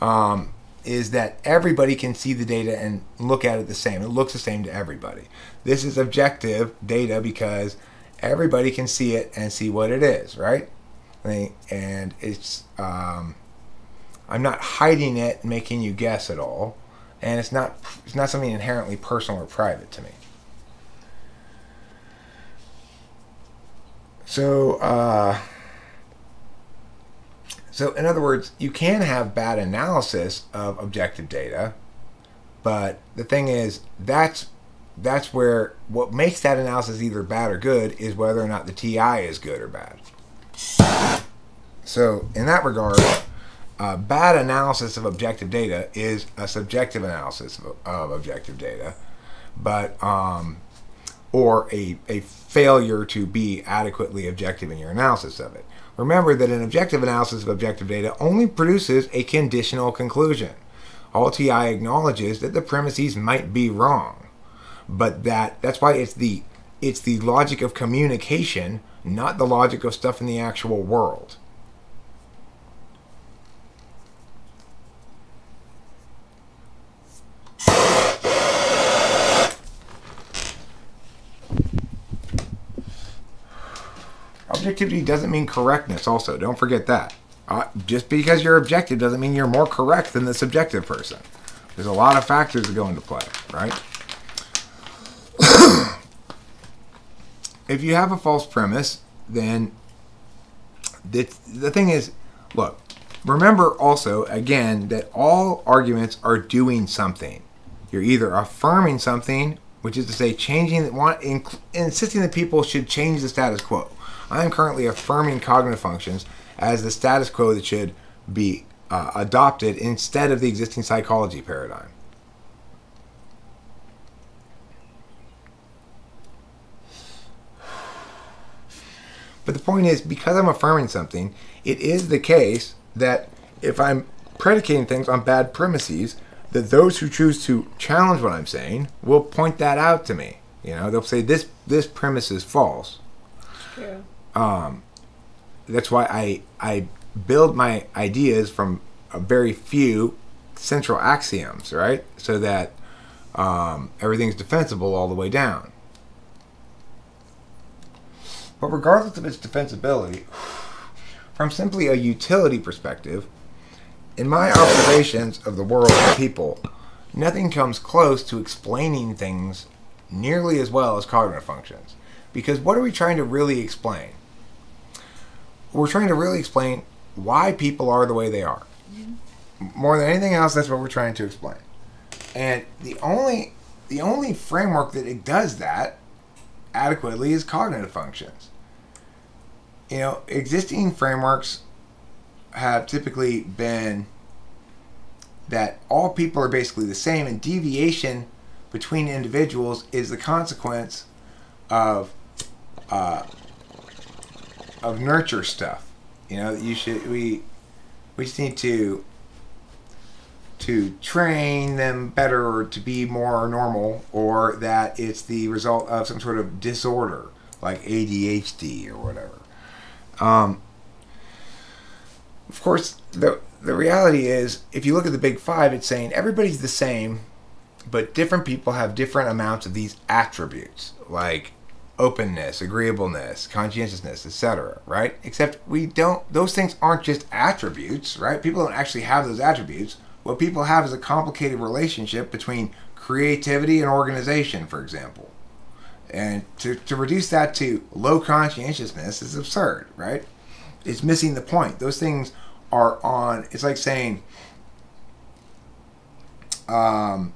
um, is that everybody can see the data and look at it the same. It looks the same to everybody. This is objective data because everybody can see it and see what it is, right? And it's um, I'm not hiding it, making you guess at all, and it's not it's not something inherently personal or private to me. So, uh, so in other words, you can have bad analysis of objective data, but the thing is, that's that's where what makes that analysis either bad or good is whether or not the TI is good or bad. So, in that regard, uh, bad analysis of objective data is a subjective analysis of, of objective data, but um, or a, a failure to be adequately objective in your analysis of it. Remember that an objective analysis of objective data only produces a conditional conclusion. All TI acknowledges that the premises might be wrong, but that that's why it's the it's the logic of communication, not the logic of stuff in the actual world. Objectivity doesn't mean correctness, also. Don't forget that. Uh, just because you're objective doesn't mean you're more correct than the subjective person. There's a lot of factors that go into play, right? if you have a false premise, then the, the thing is, look, remember also, again, that all arguments are doing something. You're either affirming something, which is to say, changing, want, insisting that people should change the status quo. I am currently affirming cognitive functions as the status quo that should be uh, adopted instead of the existing psychology paradigm. But the point is, because I'm affirming something, it is the case that if I'm predicating things on bad premises, that those who choose to challenge what I'm saying will point that out to me. You know, they'll say this this premise is false. It's true. Um, that's why I I build my ideas from a very few central axioms, right? So that um, everything's defensible all the way down. But regardless of its defensibility, from simply a utility perspective, in my observations of the world and people, nothing comes close to explaining things nearly as well as cognitive functions. Because what are we trying to really explain? We're trying to really explain why people are the way they are. More than anything else, that's what we're trying to explain. And the only the only framework that it does that adequately is cognitive functions. You know, existing frameworks have typically been that all people are basically the same, and deviation between individuals is the consequence of uh, of nurture stuff. You know, you should we we just need to to train them better or to be more normal, or that it's the result of some sort of disorder like ADHD or whatever. Um, of course, the the reality is, if you look at the Big Five, it's saying everybody's the same, but different people have different amounts of these attributes, like openness, agreeableness, conscientiousness, etc. Right? Except we don't; those things aren't just attributes, right? People don't actually have those attributes. What people have is a complicated relationship between creativity and organization, for example. And to, to reduce that to low conscientiousness is absurd, right? It's missing the point. Those things are on, it's like saying, um,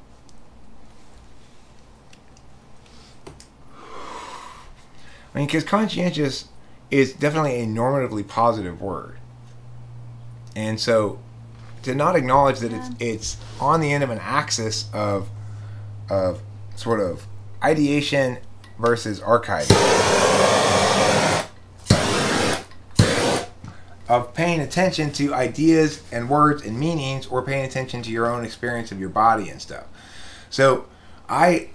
I mean, because conscientious is definitely a normatively positive word. And so to not acknowledge that it's it's on the end of an axis of of sort of ideation versus archiving. Of paying attention to ideas and words and meanings or paying attention to your own experience of your body and stuff. So i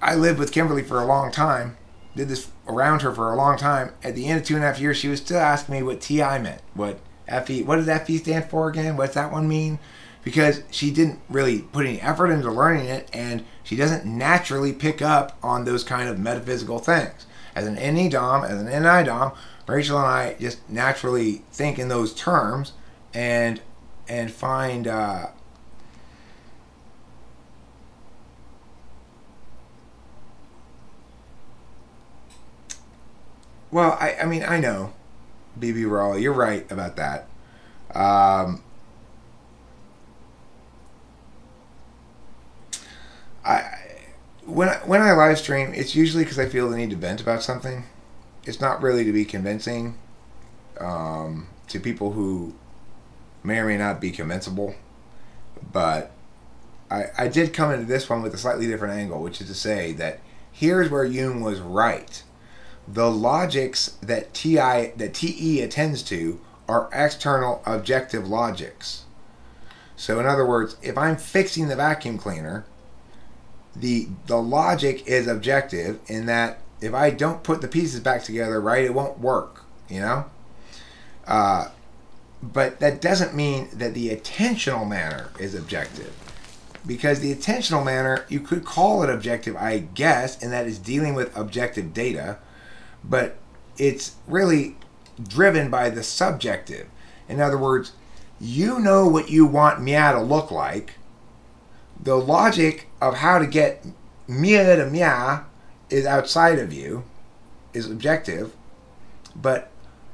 i lived with kimberly for a long time did this around her for a long time. At the end of two and a half years she was still asking me what ti meant. What fe what does fe stand for again? What's that one mean? Because she didn't really put any effort into learning it and she doesn't naturally pick up on those kind of metaphysical things. As an NE Dom, as an NI Dom, Rachel and I just naturally think in those terms and and find uh, well, I, I mean I know, BB Raleigh, you're right about that. Um, I when I, when I live stream, it's usually because I feel the need to vent about something. It's not really to be convincing um, to people who may or may not be convincible. But I, I did come into this one with a slightly different angle, which is to say that here's where Jung was right. The logics that TI that TE attends to are external objective logics. So in other words, if I'm fixing the vacuum cleaner, the the logic is objective in that if I don't put the pieces back together right, it won't work. You know. Uh, but that doesn't mean that the attentional manner is objective, because the attentional manner you could call it objective, I guess, and that is dealing with objective data, but it's really driven by the subjective. In other words, you know what you want Mia to look like the logic of how to get mia to mia is outside of you, is objective, but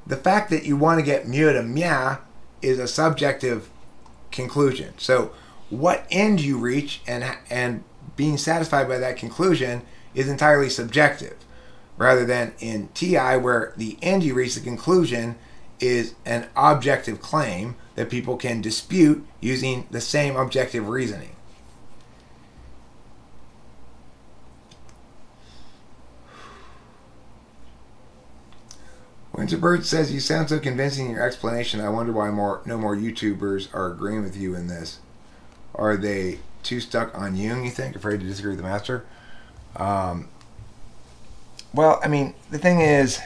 the fact that you want to get mia to mia is a subjective conclusion. So, what end you reach and and being satisfied by that conclusion is entirely subjective, rather than in TI where the end you reach, the conclusion, is an objective claim that people can dispute using the same objective reasoning. Winterbird says you sound so convincing in your explanation. I wonder why more no more YouTubers are agreeing with you in this. Are they too stuck on Jung? You think afraid to disagree with the master? Um, well, I mean, the thing is,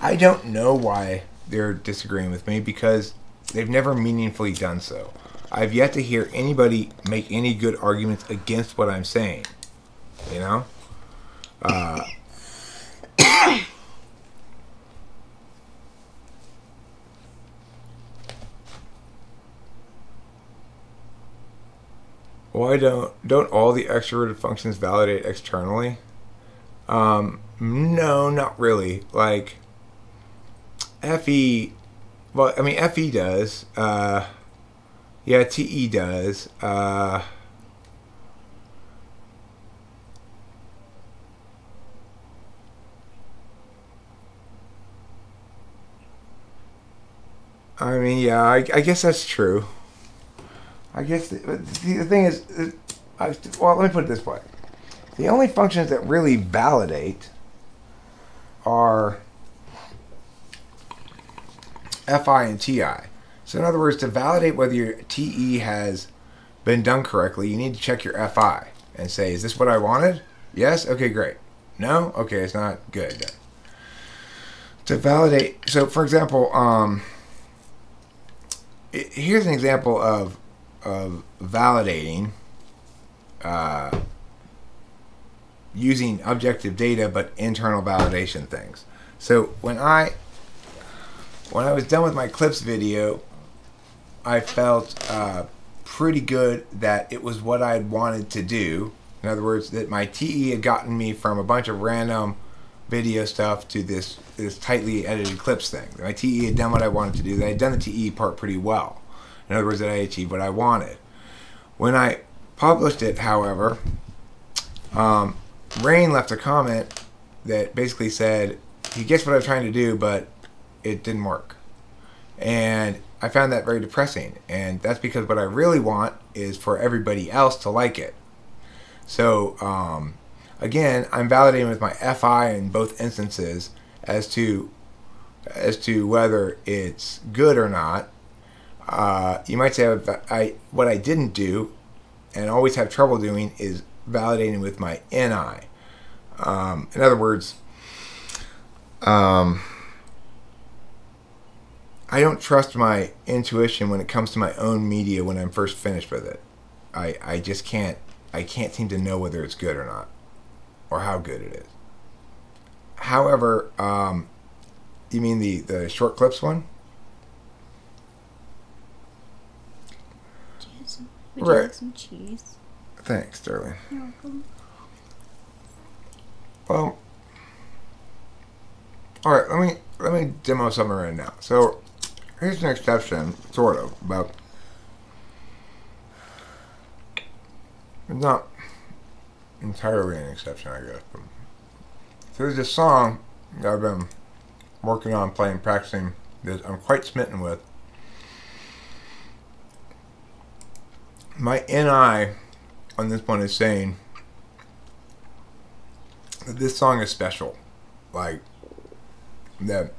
I don't know why they're disagreeing with me because they've never meaningfully done so. I've yet to hear anybody make any good arguments against what I'm saying. You know? Uh, why don't don't all the extroverted functions validate externally? Um, no, not really. Like FE, well, I mean FE does. Uh, yeah, TE does. Uh, I mean, yeah, I, I guess that's true. I guess the, the, thing is, I, well, let me put it this way: the only functions that really validate are FI and TI. So, in other words, to validate whether your TE has been done correctly, you need to check your FI and say, "Is this what I wanted?" Yes. Okay, great. No. Okay, it's not good. To validate, so for example, um, here's an example of of validating uh, using objective data but internal validation things. So when I when I was done with my clips video, I felt uh, pretty good that it was what I wanted to do. In other words, that my TE had gotten me from a bunch of random video stuff to this this tightly edited clips thing. My TE had done what I wanted to do. They had done the TE part pretty well. In other words, that I achieved what I wanted. When I published it, however, um, Rain left a comment that basically said he gets what I'm trying to do, but it didn't work. And I found that very depressing. And that's because what I really want is for everybody else to like it. So, um, again, I'm validating with my FI in both instances as to as to whether it's good or not. Uh, you might say I what I didn't do, and always have trouble doing, is validating with my NI. Um, in other words, um, I don't trust my intuition when it comes to my own media when I'm first finished with it. I, I just can't I can't seem to know whether it's good or not or how good it is. However, um, you mean the, the short clips one? Cheese. Would Right. you like some cheese? Thanks, darling. You're welcome. Well, all right. Let me let me demo something right now. So here's an exception, sort of, but it's not entirely an exception, I guess. But, so there's this song that I've been working on playing, practicing that I'm quite smitten with. My NI on this one is saying that this song is special. Like that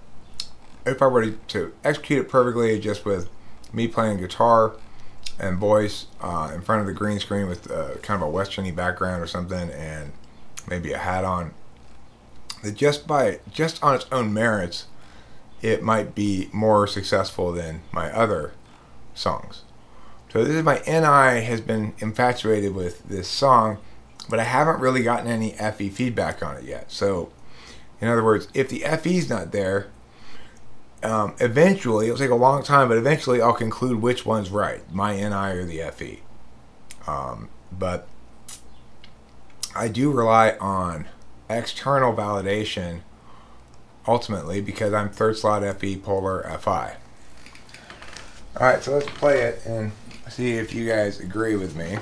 if I were to, execute it perfectly just with me playing guitar and voice uh, in front of the green screen with uh, kind of a westerny background or something and maybe a hat on that just by just on its own merits it might be more successful than my other songs so this is my NI has been infatuated with this song, but I haven't really gotten any FE feedback on it yet. So, in other words, if the FE's not there, um, eventually it'll take a long time, but eventually I'll conclude which one's right, my NI or the FE. Um, but I do rely on external validation ultimately because I'm third slot FE, polar FI. All right, so let's play it and see if you guys agree with me.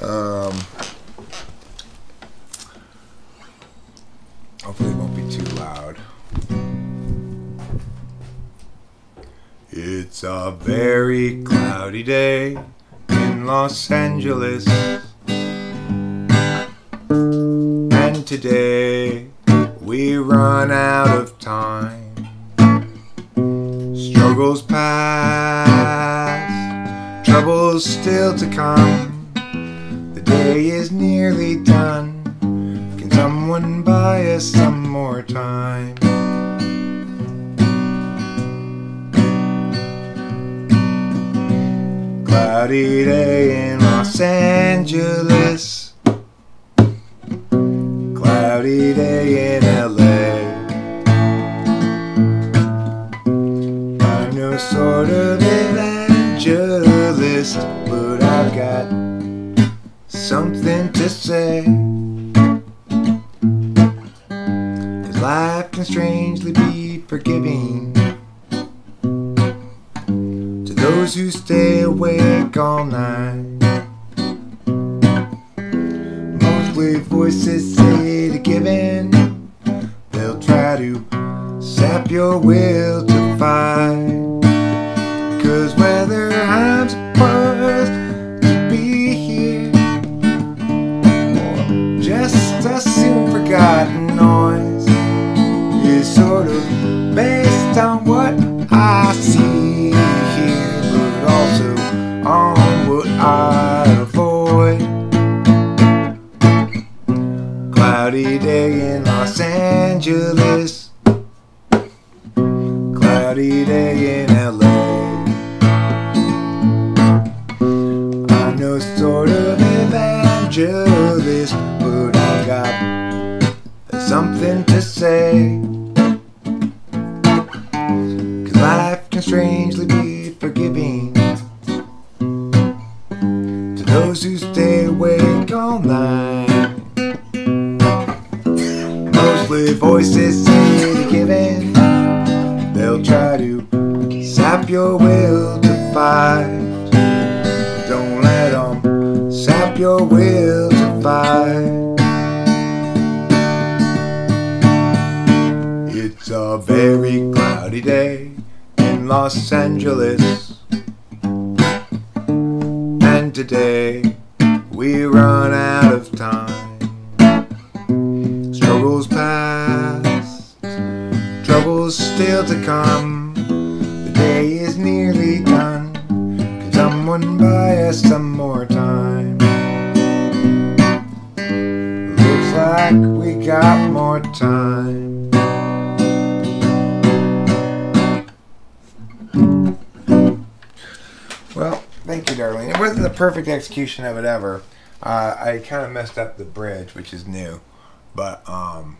Um, hopefully, it won't be too loud. It's a very cloudy day in Los Angeles. And today we run out of time. Struggles past, troubles still to come. The day is nearly done. Can someone buy us some more time? Cloudy day in Los Angeles. Cloudy day in LA. I'm no sort of evangelist, but I've got something to say. Cause life can strangely be forgiving to those who stay awake all night. Mostly voices say to give in, they'll try to sap your will to fight. Day in Los Angeles, cloudy day in LA. I'm no sort of evangelist, but I've got something to say. Cause life can strangely be forgiving to those who stay awake all night. Voices say to give in, they'll try to sap your will to fight. Don't let them sap your will to fight. It's a very cloudy day in Los Angeles. And today we run out still to come. The day is nearly done. Can someone buy us some more time? Looks like we got more time. Well, thank you, Darlene. It wasn't the perfect execution of it ever. Uh, I kind of messed up the bridge, which is new, but um,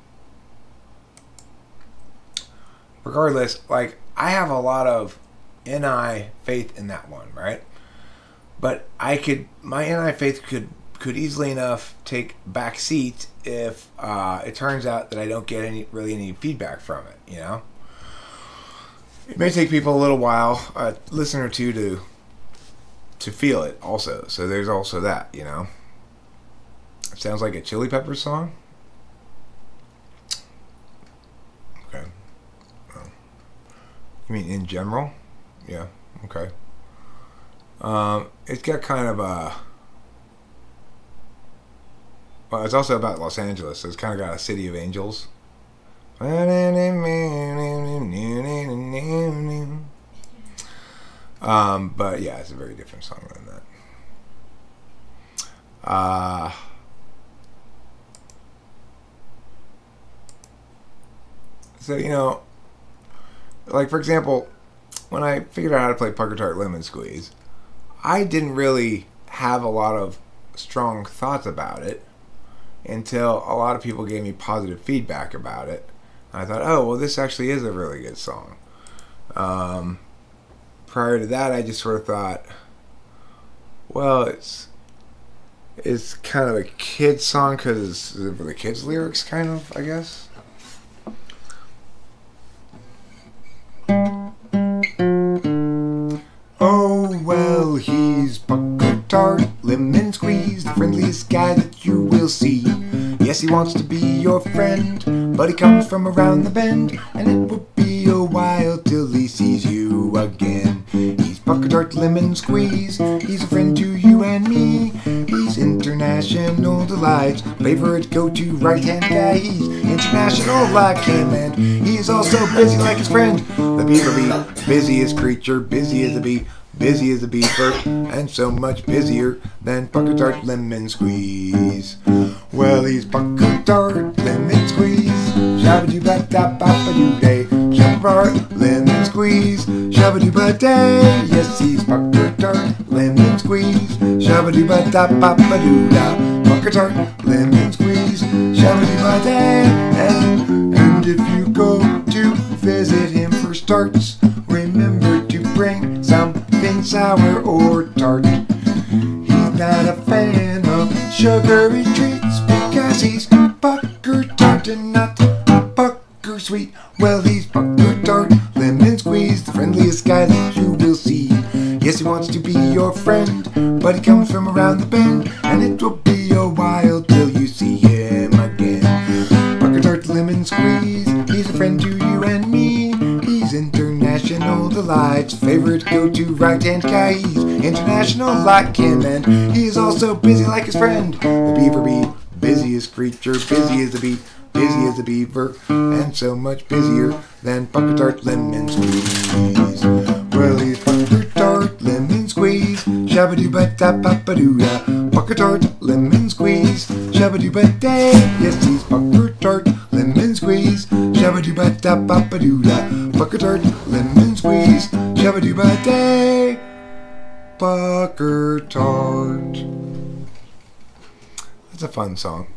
regardless, like I have a lot of NI faith in that one, right? But I could my NI faith could could easily enough take back seat if uh, it turns out that I don't get any really any feedback from it. You know, it may take people a little while, a listener or two, to to feel it. Also, so there's also that. You know, it sounds like a Chili Peppers song. Okay. Oh. You mean in general? Yeah. Okay. Um, it's got kind of a. Well, it's also about Los Angeles, so it's kind of got a city of angels. Um, but yeah, it's a very different song than that. Uh, so you know, like for example, when I figured out how to play Pucker Tart Lemon Squeeze, I didn't really have a lot of strong thoughts about it until a lot of people gave me positive feedback about it. I thought, oh well, this actually is a really good song. Um, prior to that, I just sort of thought, well, it's it's kind of a kid song because the kids' lyrics, kind of, I guess. Well, he's Pucker Tart, lemon squeeze, the friendliest guy that you will see. Yes, he wants to be your friend, but he comes from around the bend, and it will be a while till he sees you again. He's Pucker Tart Lemon Squeeze, he's a friend to you and me. He's international delights. Favorite go-to right-hand guy, he's international like him, and he's also busy like his friend, the beaver bee. Busiest creature, busy as a bee, busy as a beaver, and so much busier than Pucker Tart Lemon Squeeze. Well, he's Pucker Tart Lemon Squeeze. Shabba doo ba da ba ba doo day. Shabba Tart Lemon Squeeze. Shabba doo ba day. Yes, he's Pucker Tart Lemon Squeeze. Shabba doo ba da ba ba doo da. Pucker Tart Lemon Squeeze. Shabba doo ba day. And, and if you go to visit him for starts, remember to bring something sour or tart. He's not a fan of sugary treats because he's pucker tart and not pucker sweet. Well, he's pucker tart, lemon squeeze, the friendliest guy that you will see. Yes, he wants to be your friend, but he comes from around the bend, and it will be a while till you see him again. Pucker tart, lemon squeeze, international lights. favorite go-to right-hand guy. He's international like him, and he's also busy like his friend, the beaver bee. Busiest creature, busy as a bee, busy as a beaver, and so much busier than Pucker Tart Lemon Squeeze. Well, he's Pucker Tart Lemon Squeeze, shabba doo ba da ba ba doo. Pucker Tart Lemon Squeeze, shabba day. Yes, he's Pucker Tart Lemon Squeeze, shabba ba da ba doo da. Pucker Tart Lemon Squeeze, shabba ba day. Pucker Tart. That's a fun song.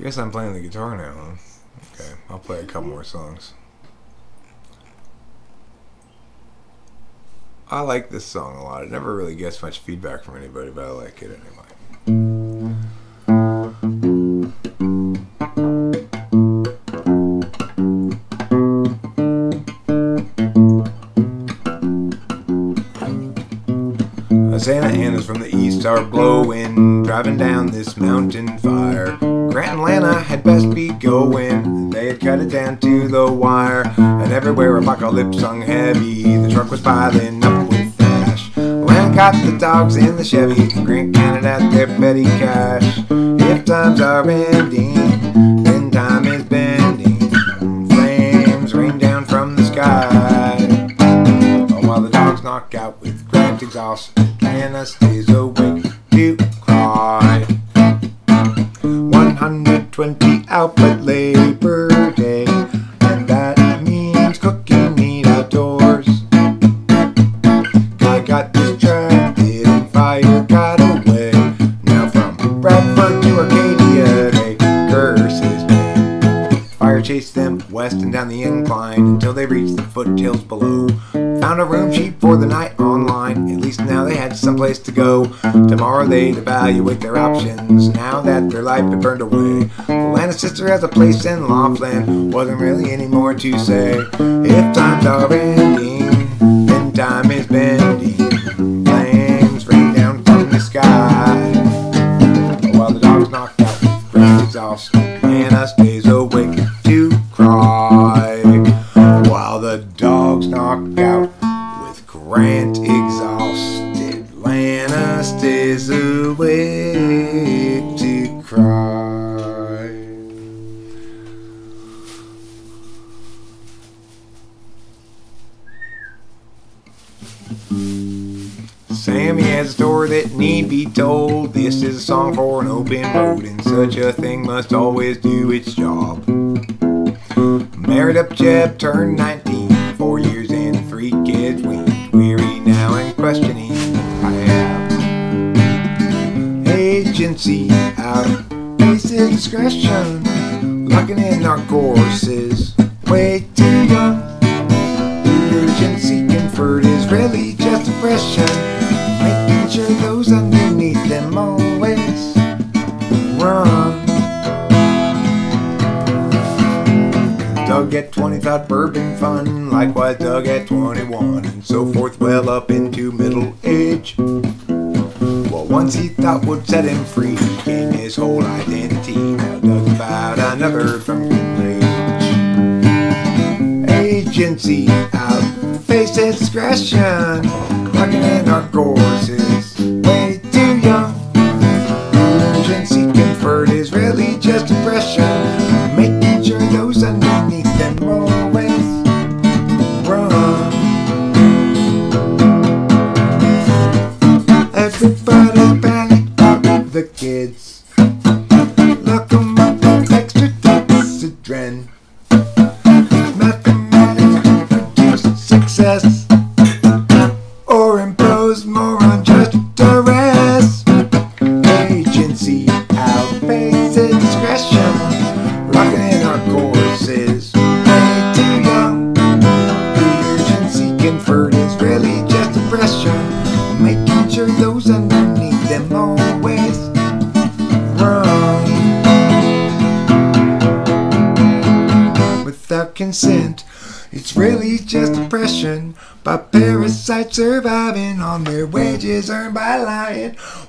I guess I'm playing the guitar now, huh? Okay, I'll play a couple more songs. I like this song a lot. It never really gets much feedback from anybody, but I like it anyway. Santa Ana's from the east are blowing, driving down this mountain fire. Grant and Lana had best be going, they had cut it down to the wire. And everywhere apocalypse hung heavy, the truck was piling up with ash. Lana caught the dogs in the Chevy, Grant counted out their petty cash. If times are ending, then time is bending. Flames rain down from the sky. Oh, while the dogs knock out with Grant exhaust, Lana stays awake cry. 120 output labor west and down the incline until they reached the foothills below. Found a room cheap for the night online. At least now they had someplace to go. Tomorrow they'd evaluate their options now that their life had burned away. Lana's sister has a place in Laughlin. Wasn't really any more to say. If times are ending, then time is bending. Story that need be told. This is a song for an open road, and such a thing must always do its job. Married up Jeb, turned 19, four years and three kids. We weary now and questioning. I have agency out of basic discretion, locking in our courses. Way too young. Urgency conferred is really just oppression, Making sure those underneath them always run. Doug at 20 thought bourbon fun, likewise Doug at 21, and so forth, well up into middle age. What once he thought would set him free became his whole identity. Now Doug about another from agency out. Face discretion, plugging in our courses. Way too young. Emergency convert is really just depression. Making sure those underneath them always run. Everybody's panic about the kids. Look them up, extra toxic Nothing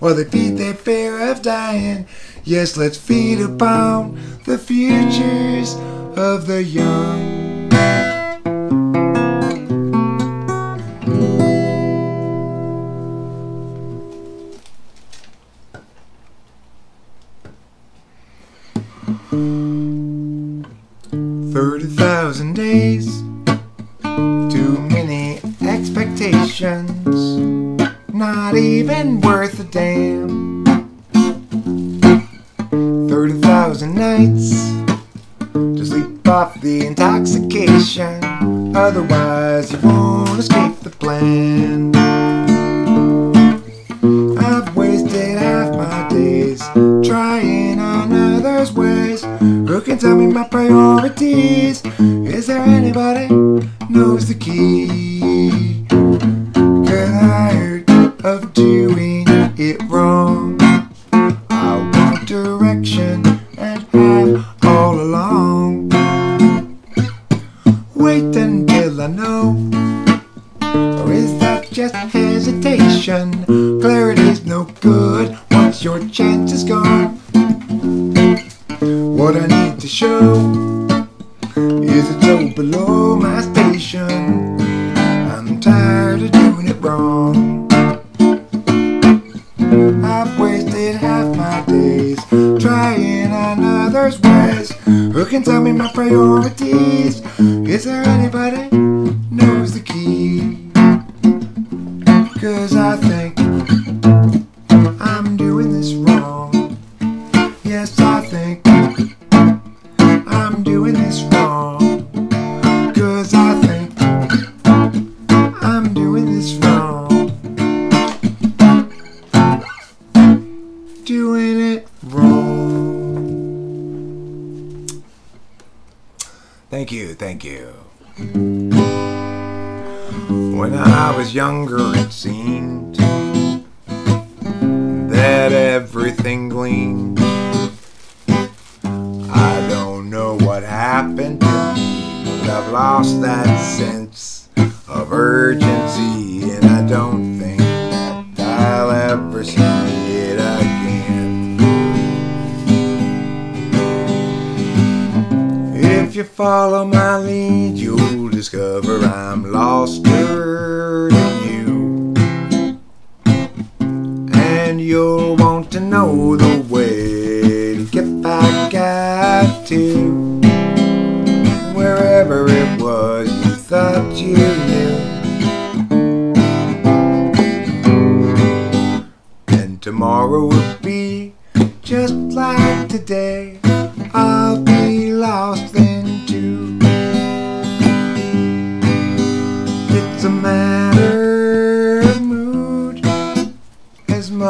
while they feed their fear of dying. Yes, let's feed upon the futures of the young.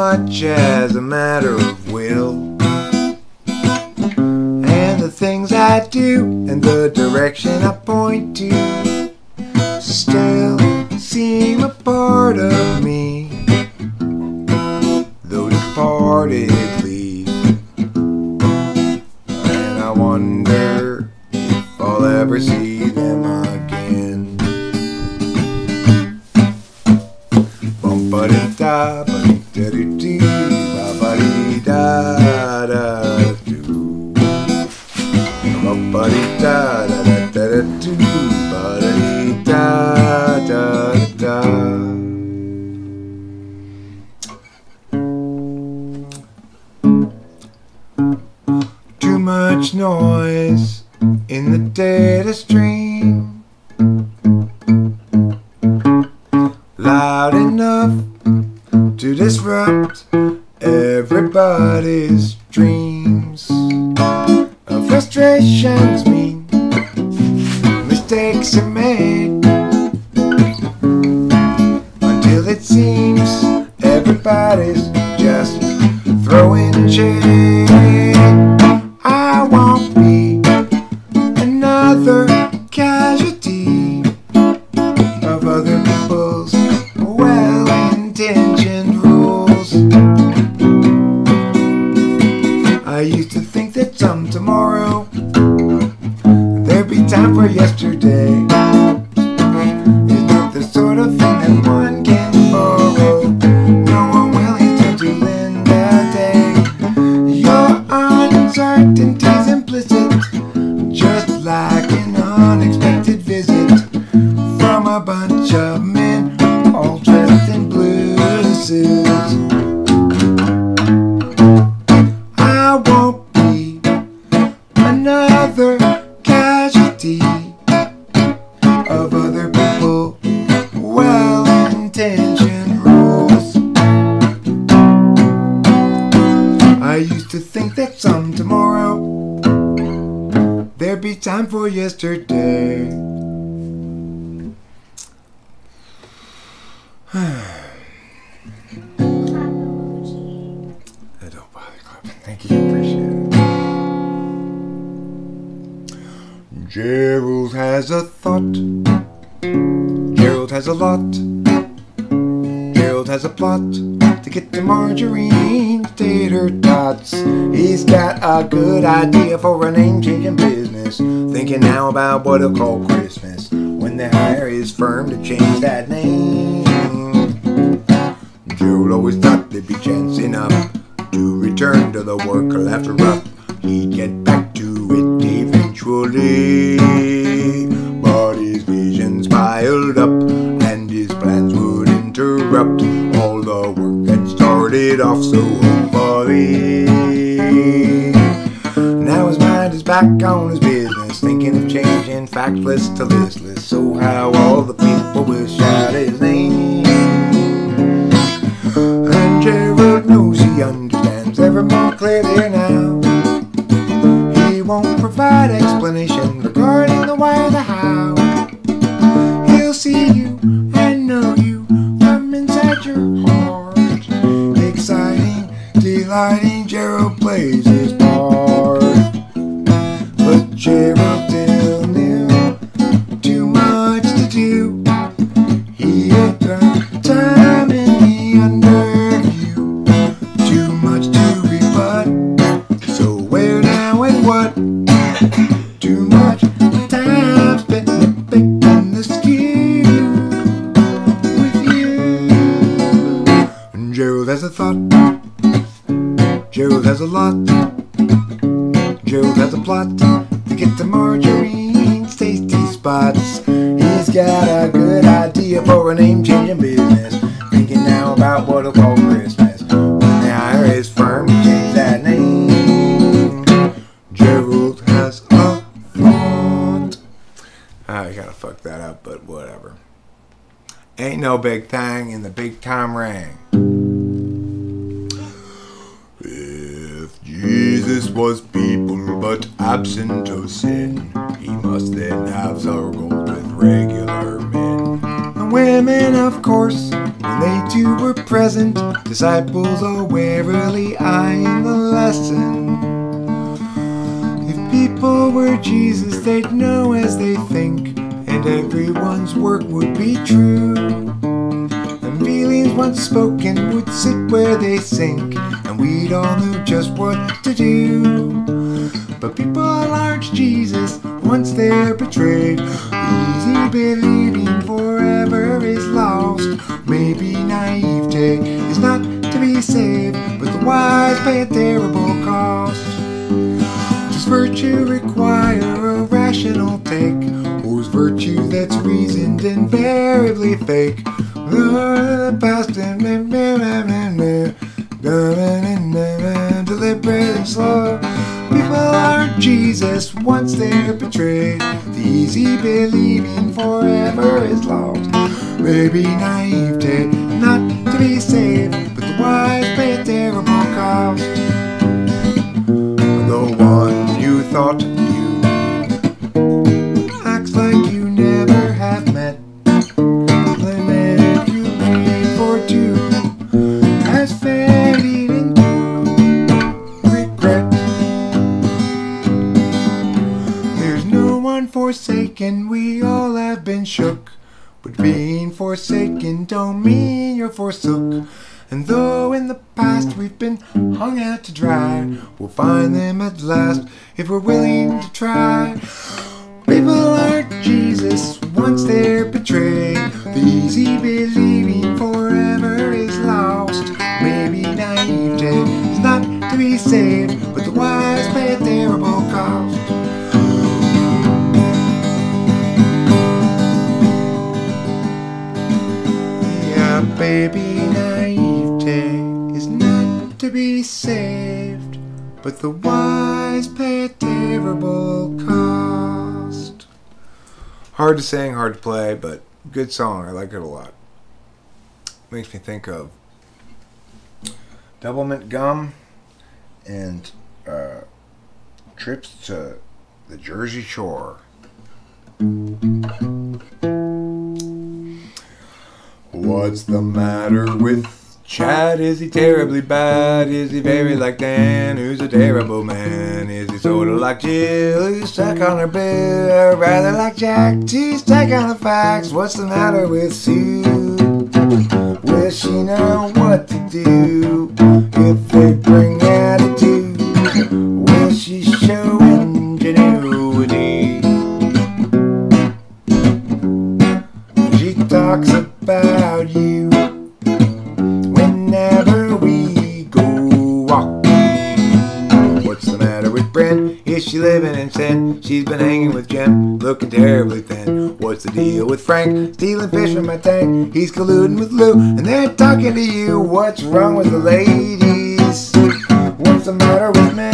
much as a matter of will. And the things I do and the direction I point to still seem a part of me, though departedly. And I wonder if I'll ever see. What he'll call the big time ring. hard to play, but good song. I like it a lot. Makes me think of Doublemint Gum and uh, Trips to the Jersey Shore. What's the matter with Chad? Is he terribly bad? Is he very like Dan? Jill, stuck on her bill, rather like Jack. She's stuck on the facts. What's the matter with Sue? Will she know what to do if they stealing fish from my tank. He's colluding with Lou, and they're talking to you. What's wrong with the ladies? What's the matter with me?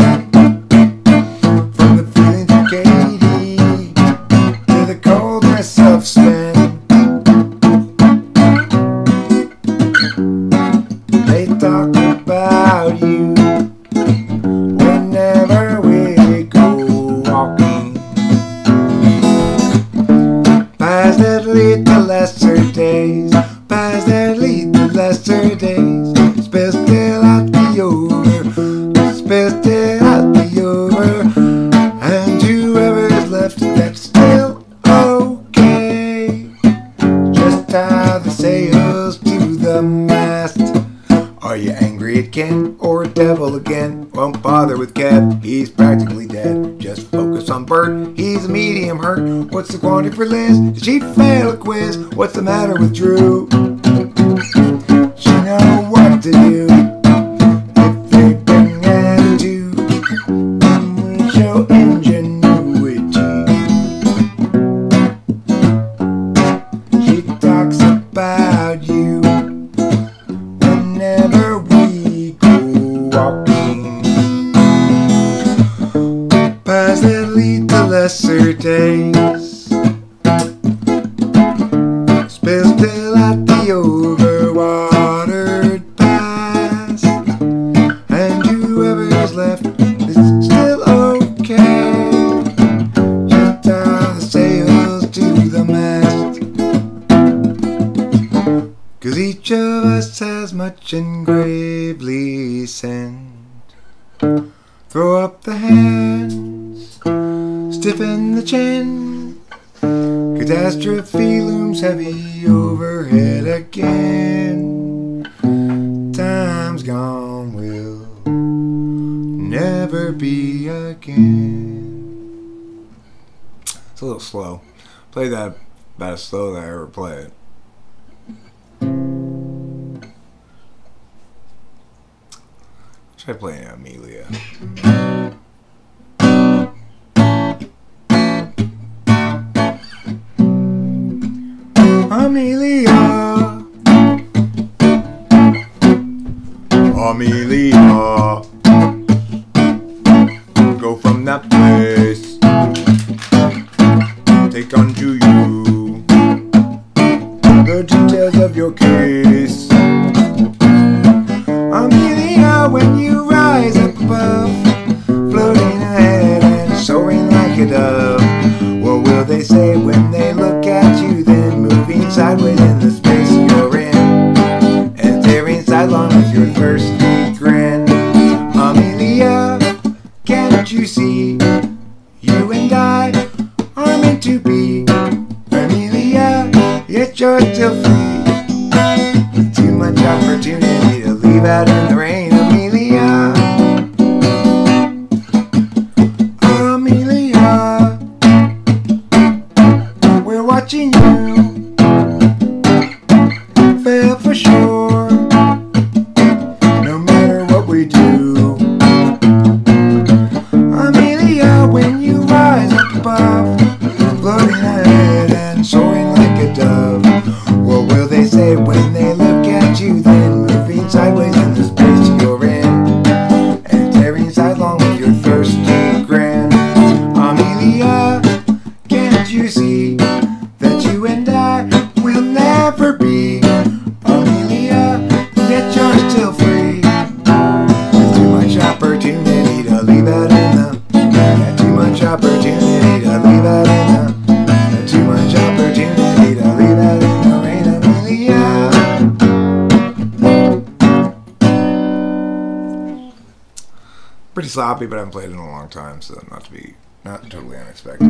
Sloppy, but I haven't played it in a long time, so not to be not totally unexpected.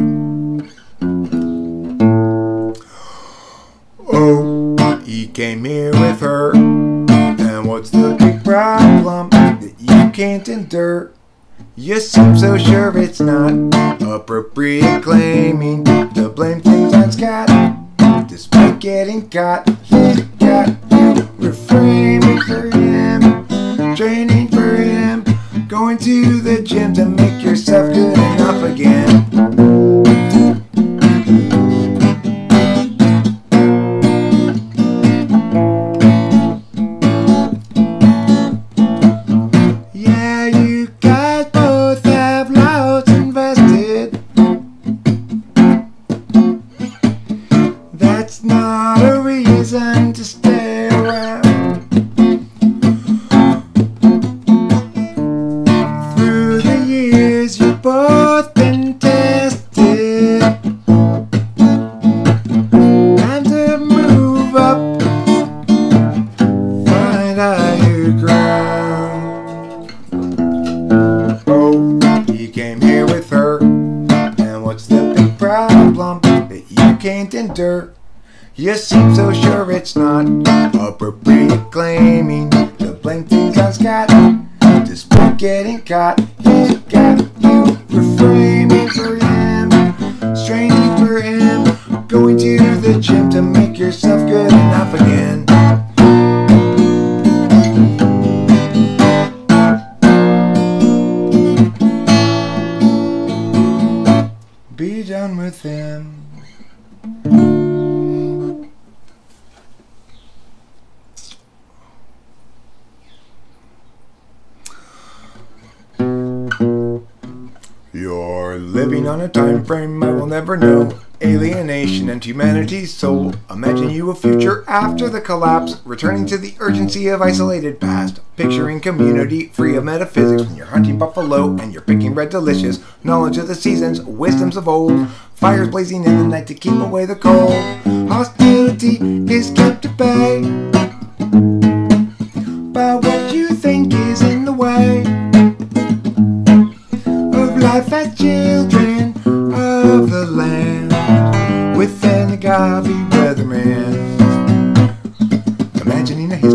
Oh, he came here with her. And what's the big problem that you can't endure? You seem so sure it's not appropriate claiming to blame things on Scott. Despite getting caught, he got you reframing for the gym to make yourself good enough again. Collapse, returning to the urgency of isolated past. Picturing community free of metaphysics when you're hunting buffalo and you're picking red delicious. Knowledge of the seasons, wisdoms of old. Fires blazing in the night to keep away the cold. Hostility is kept at bay by what you think is in the way of life as children of the land with an agave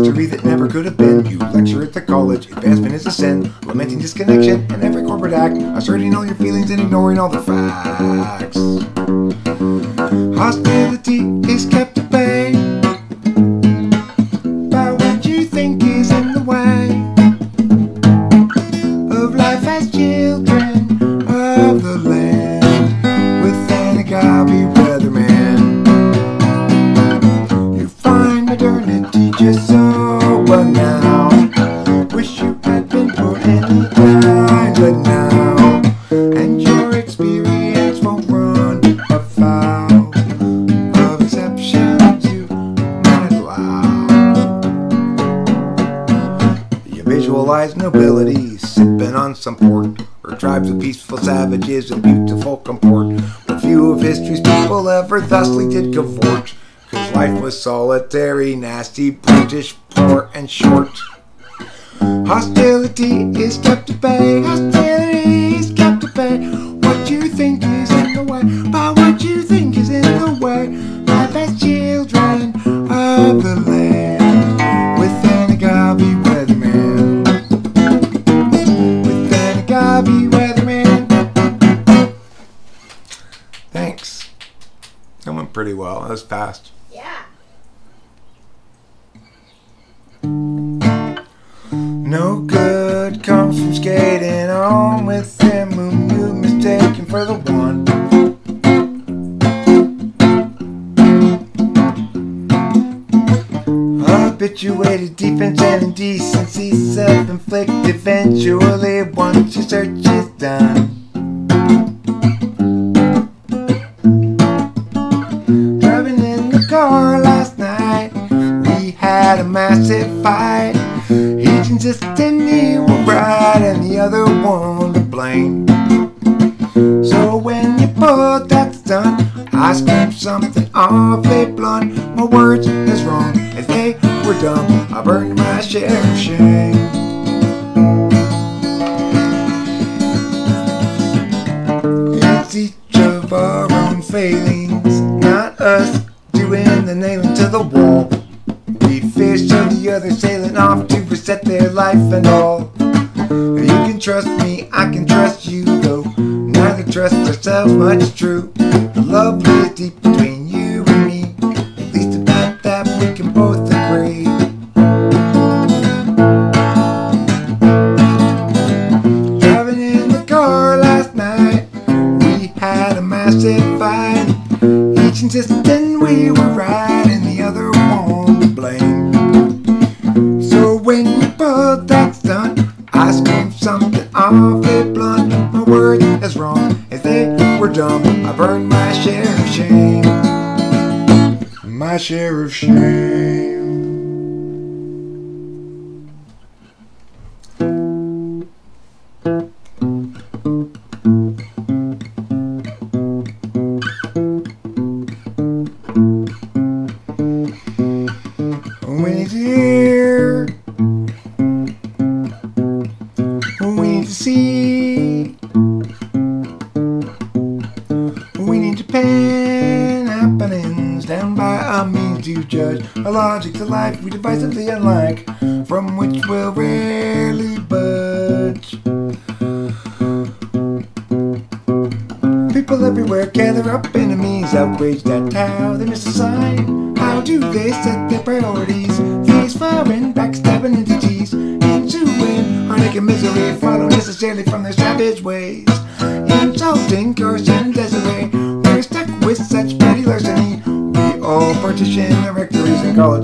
history that never could have been. You lecture at the college, advancement is a sin. Lamenting disconnection in every corporate act. Asserting all your feelings and ignoring all the facts. Hostility is kept at bay ever thusly did cavort, cause life was solitary, nasty, brutish, poor, and short. Hostility is kept at bay,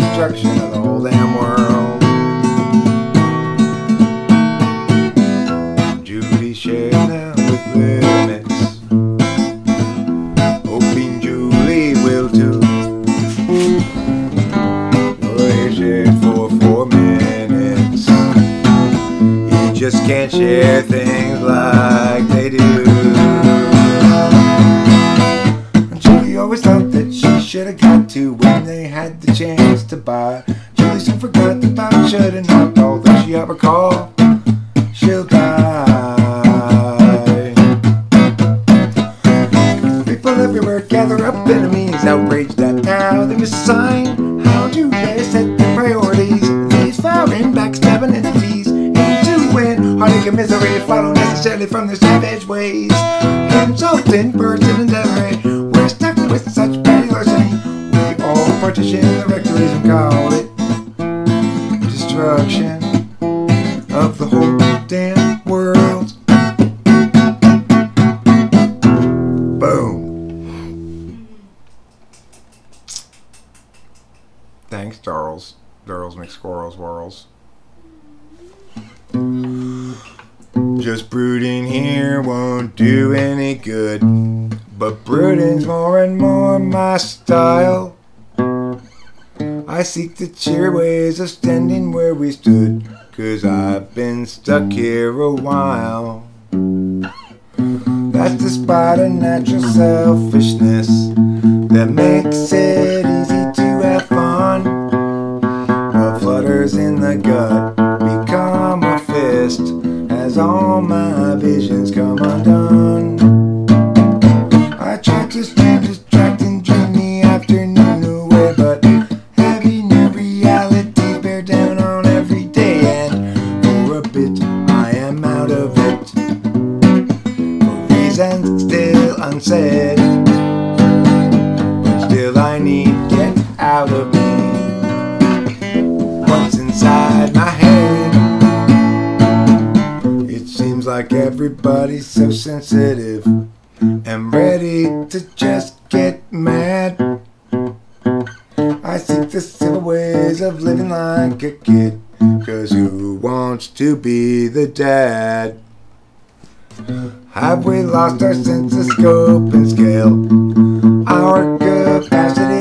destruction of the whole damn world. Judy shared them with limits, hoping Julie will too. Boy shared for four minutes. You just can't share things like. goodbye. Julie soon forgot about shutting shut and all that she ever called. stuck mm. here a while. That's despite a natural selfishness that makes it. Be the dad? Have we lost our sense of scope and scale? Our capacity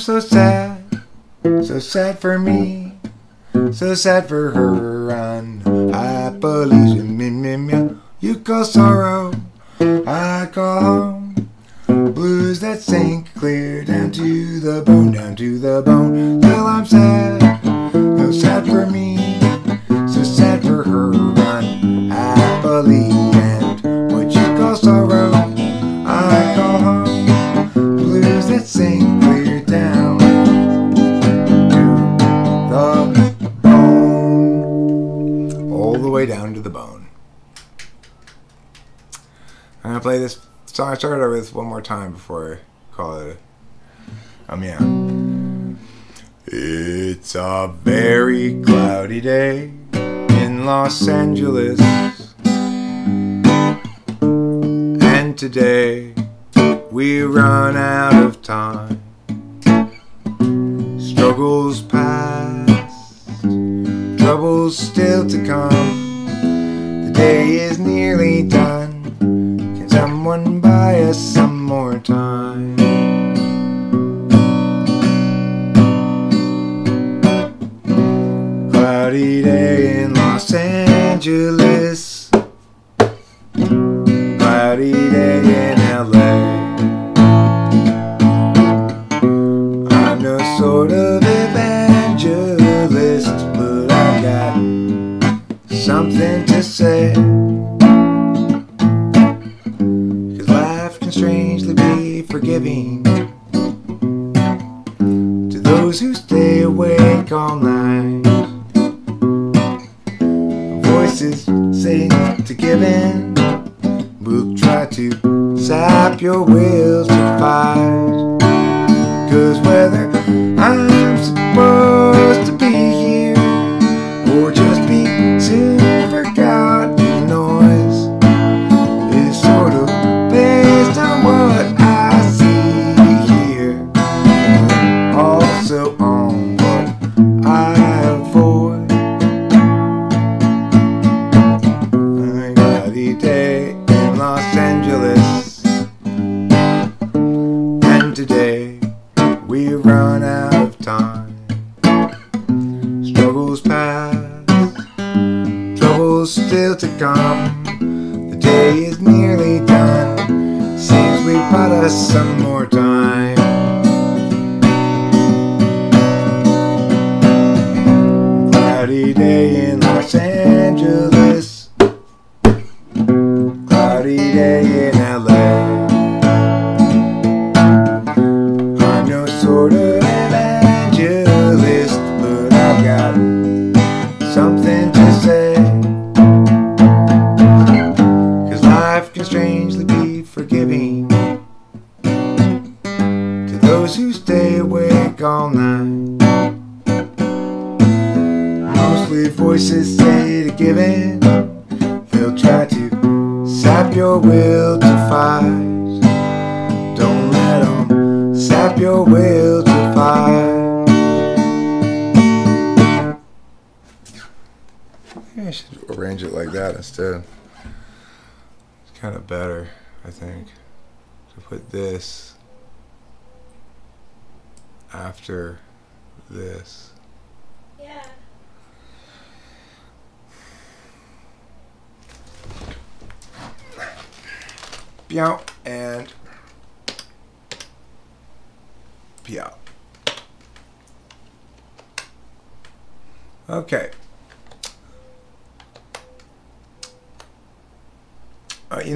so sad, so sad for me. So sad for her unhappily. Me, me, me. You call sorrow, I call home. Blues that sink clear down to the bone, down to the bone. Till I'm sad, so sad for me. So sad for her unhappily. And what you call sorrow, I call home. Blues that sink the way down to the bone. I'm gonna play this song I started with one more time before I call it. Um, yeah. It's a very cloudy day in Los Angeles. And today we run out of time struggles past, troubles still to come. Day is nearly done. Can someone buy us some more time? Cloudy day in Los Angeles. Say. Cause life can strangely be forgiving to those who stay awake all night. Voices say to give in, we'll try to sap your will to fight. Some more time.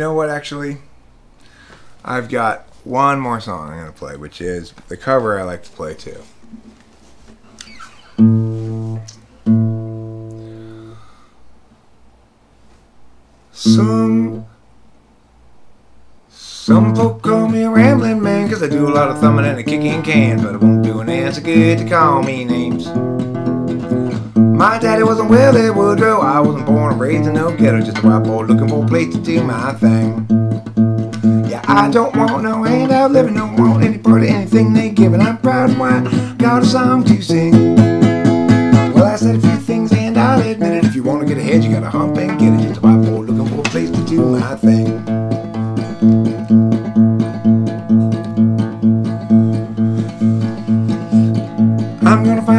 Know what, actually? I've got one more song I'm going to play, which is the cover I like to play too. Some some folk call me a rambling man Cause I do a lot of thumbing and a kicking can, But I won't do an answer good to call me names My daddy wasn't Willie Woodrow I wasn't born and raised in no ghetto Just a white boy looking for a place to do my thing. Yeah, I don't want no handout living Don't want any part of anything they give And I'm proud and white Got a song to sing. Well, I said a few things and I'll admit it. If you want to get ahead, you gotta hump and get it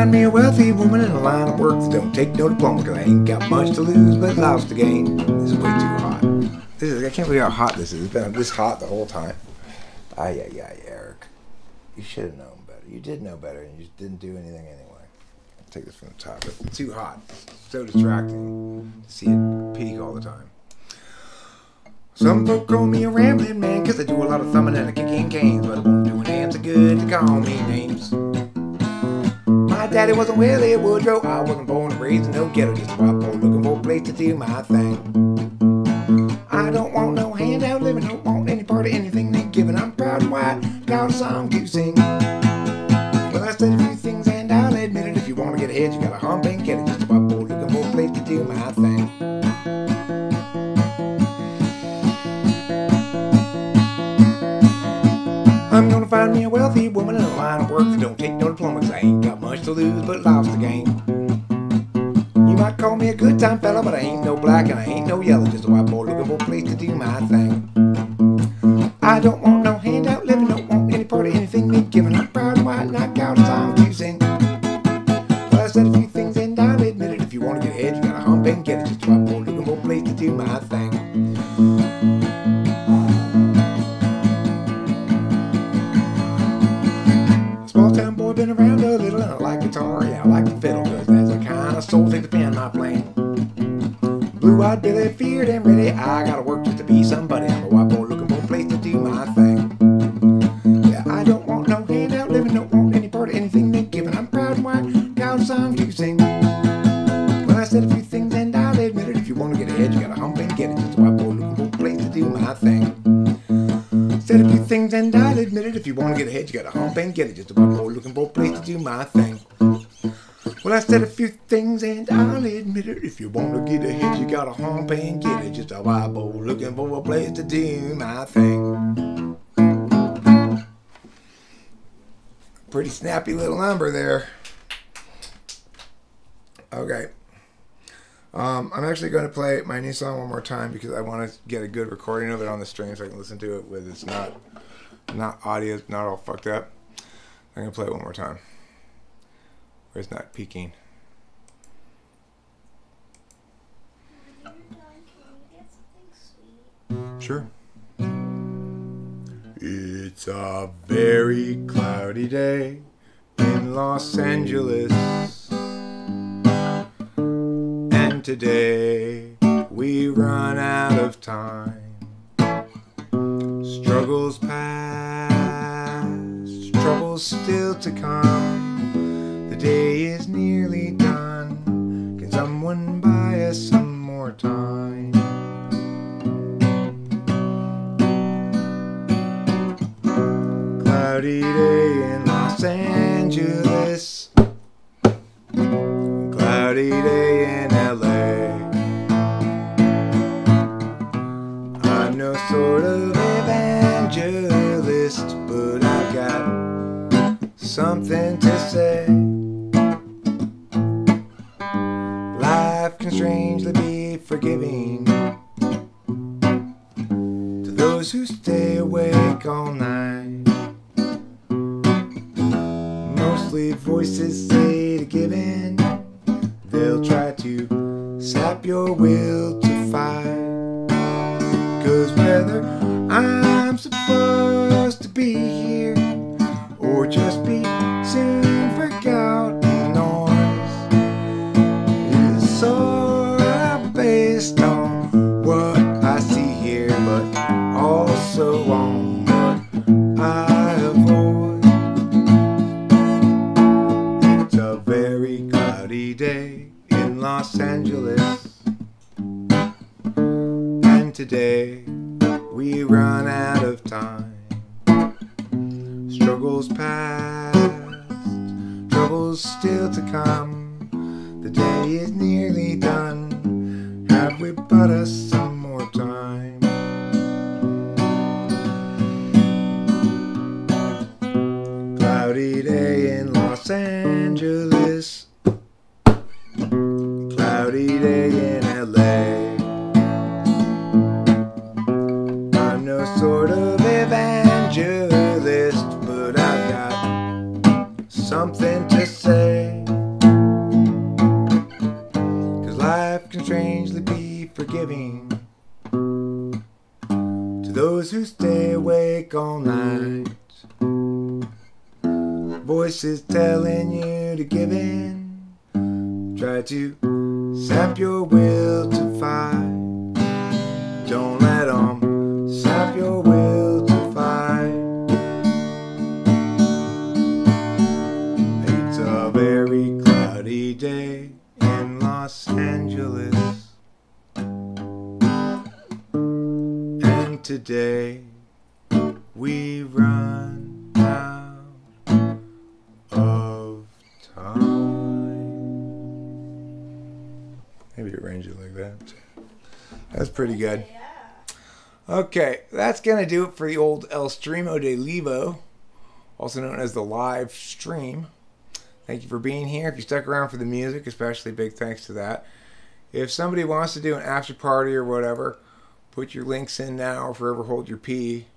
find me a wealthy woman in a line of work that don't take no diploma Cause I ain't got much to lose but lots to gain This is way too hot. This is, I can't believe how hot this is. It's been this hot the whole time. Ay, ay, ay, Eric. You should have known better. You did know better and you just didn't do anything anyway. I'll take this from the top. It's too hot. So distracting to see it peak all the time. Some folk call me a rambling man Cause I do a lot of thumbing and a kicking canes But I won't do an answer good to call me names my daddy wasn't Willie Woodrow. I wasn't born and raised in no ghetto. Just a white boy looking for a place to do my thing. I don't want no handout living. Don't want any part of anything they giving. I'm proud and white. Got a song to sing. Well, I said a few things and I'll admit it. If you want to get ahead, you gotta hump and get it. Just a white boy looking for a place to do my thing. I'm gonna find me a wealthy woman in a line of work that don't take no ain't got much to lose but lots to gain. You might call me a good time fella, but I ain't no black and I ain't no yellow, just a white boy looking for a place to do my thing. I don't want no handout living, don't want any part of anything they giving. I'm proud and white and I got a to. Well, I said a few things and I'll admit it. If you want to get ahead, you gotta hump and get it. Just a white boy looking for a place to do my thing. Been around a little, and I like guitar, yeah, I like the fiddle, cause that's the kind of soul thing to pen my playing. Blue eyed Billy, feared and ready, I gotta work just to be somebody. I'm a white boy looking for a place to do my thing. Yeah, I don't want no handout living, don't want any part of anything they giving. I'm proud and white, a song to sing. Well, I said a few things and I'll admit it. If you want to get ahead, you gotta hump and get it. Just a white boy looking for a place to do my thing. Said a few things and I'll admit it. If you want to get ahead, you gotta hump and get it. Just a white boy looking for a place to do my thing. Well, I said a few things and I'll admit it. If you want to get ahead, you gotta hump and get it. Just a boy looking for a place to do my thing. Pretty snappy little number there. Okay. Um, I'm actually going to play my new song one more time because I want to get a good recording of it on the stream so I can listen to it with it's not not audio, not all fucked up. I'm going to play it one more time. Where it's not peaking. Sure. It's a very cloudy day in Los Angeles. Today we run out of time. Struggles past, troubles still to come. The day is nearly done. Can someone buy us some more time? Cloudy day in Los Angeles. Cloudy day Okay, that's gonna do it for the old El Streamo de Levo, also known as the live stream. Thank you for being here. If you stuck around for the music, especially big thanks to that. If somebody wants to do an after party or whatever, put your links in now or forever hold your pee.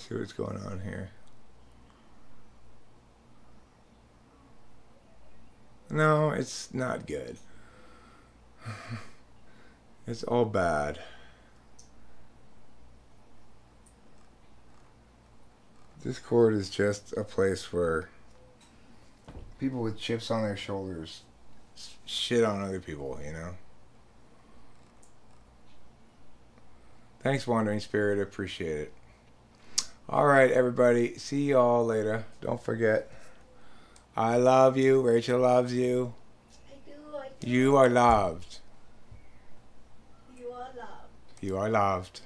Let's see what's going on here. No, it's not good. It's all bad. Discord is just a place where people with chips on their shoulders shit on other people, you know? Thanks, Wandering Spirit. I appreciate it. All right, everybody. See y'all later. Don't forget. I love you. Rachel loves you. I do like You are loved. you are loved. You are loved.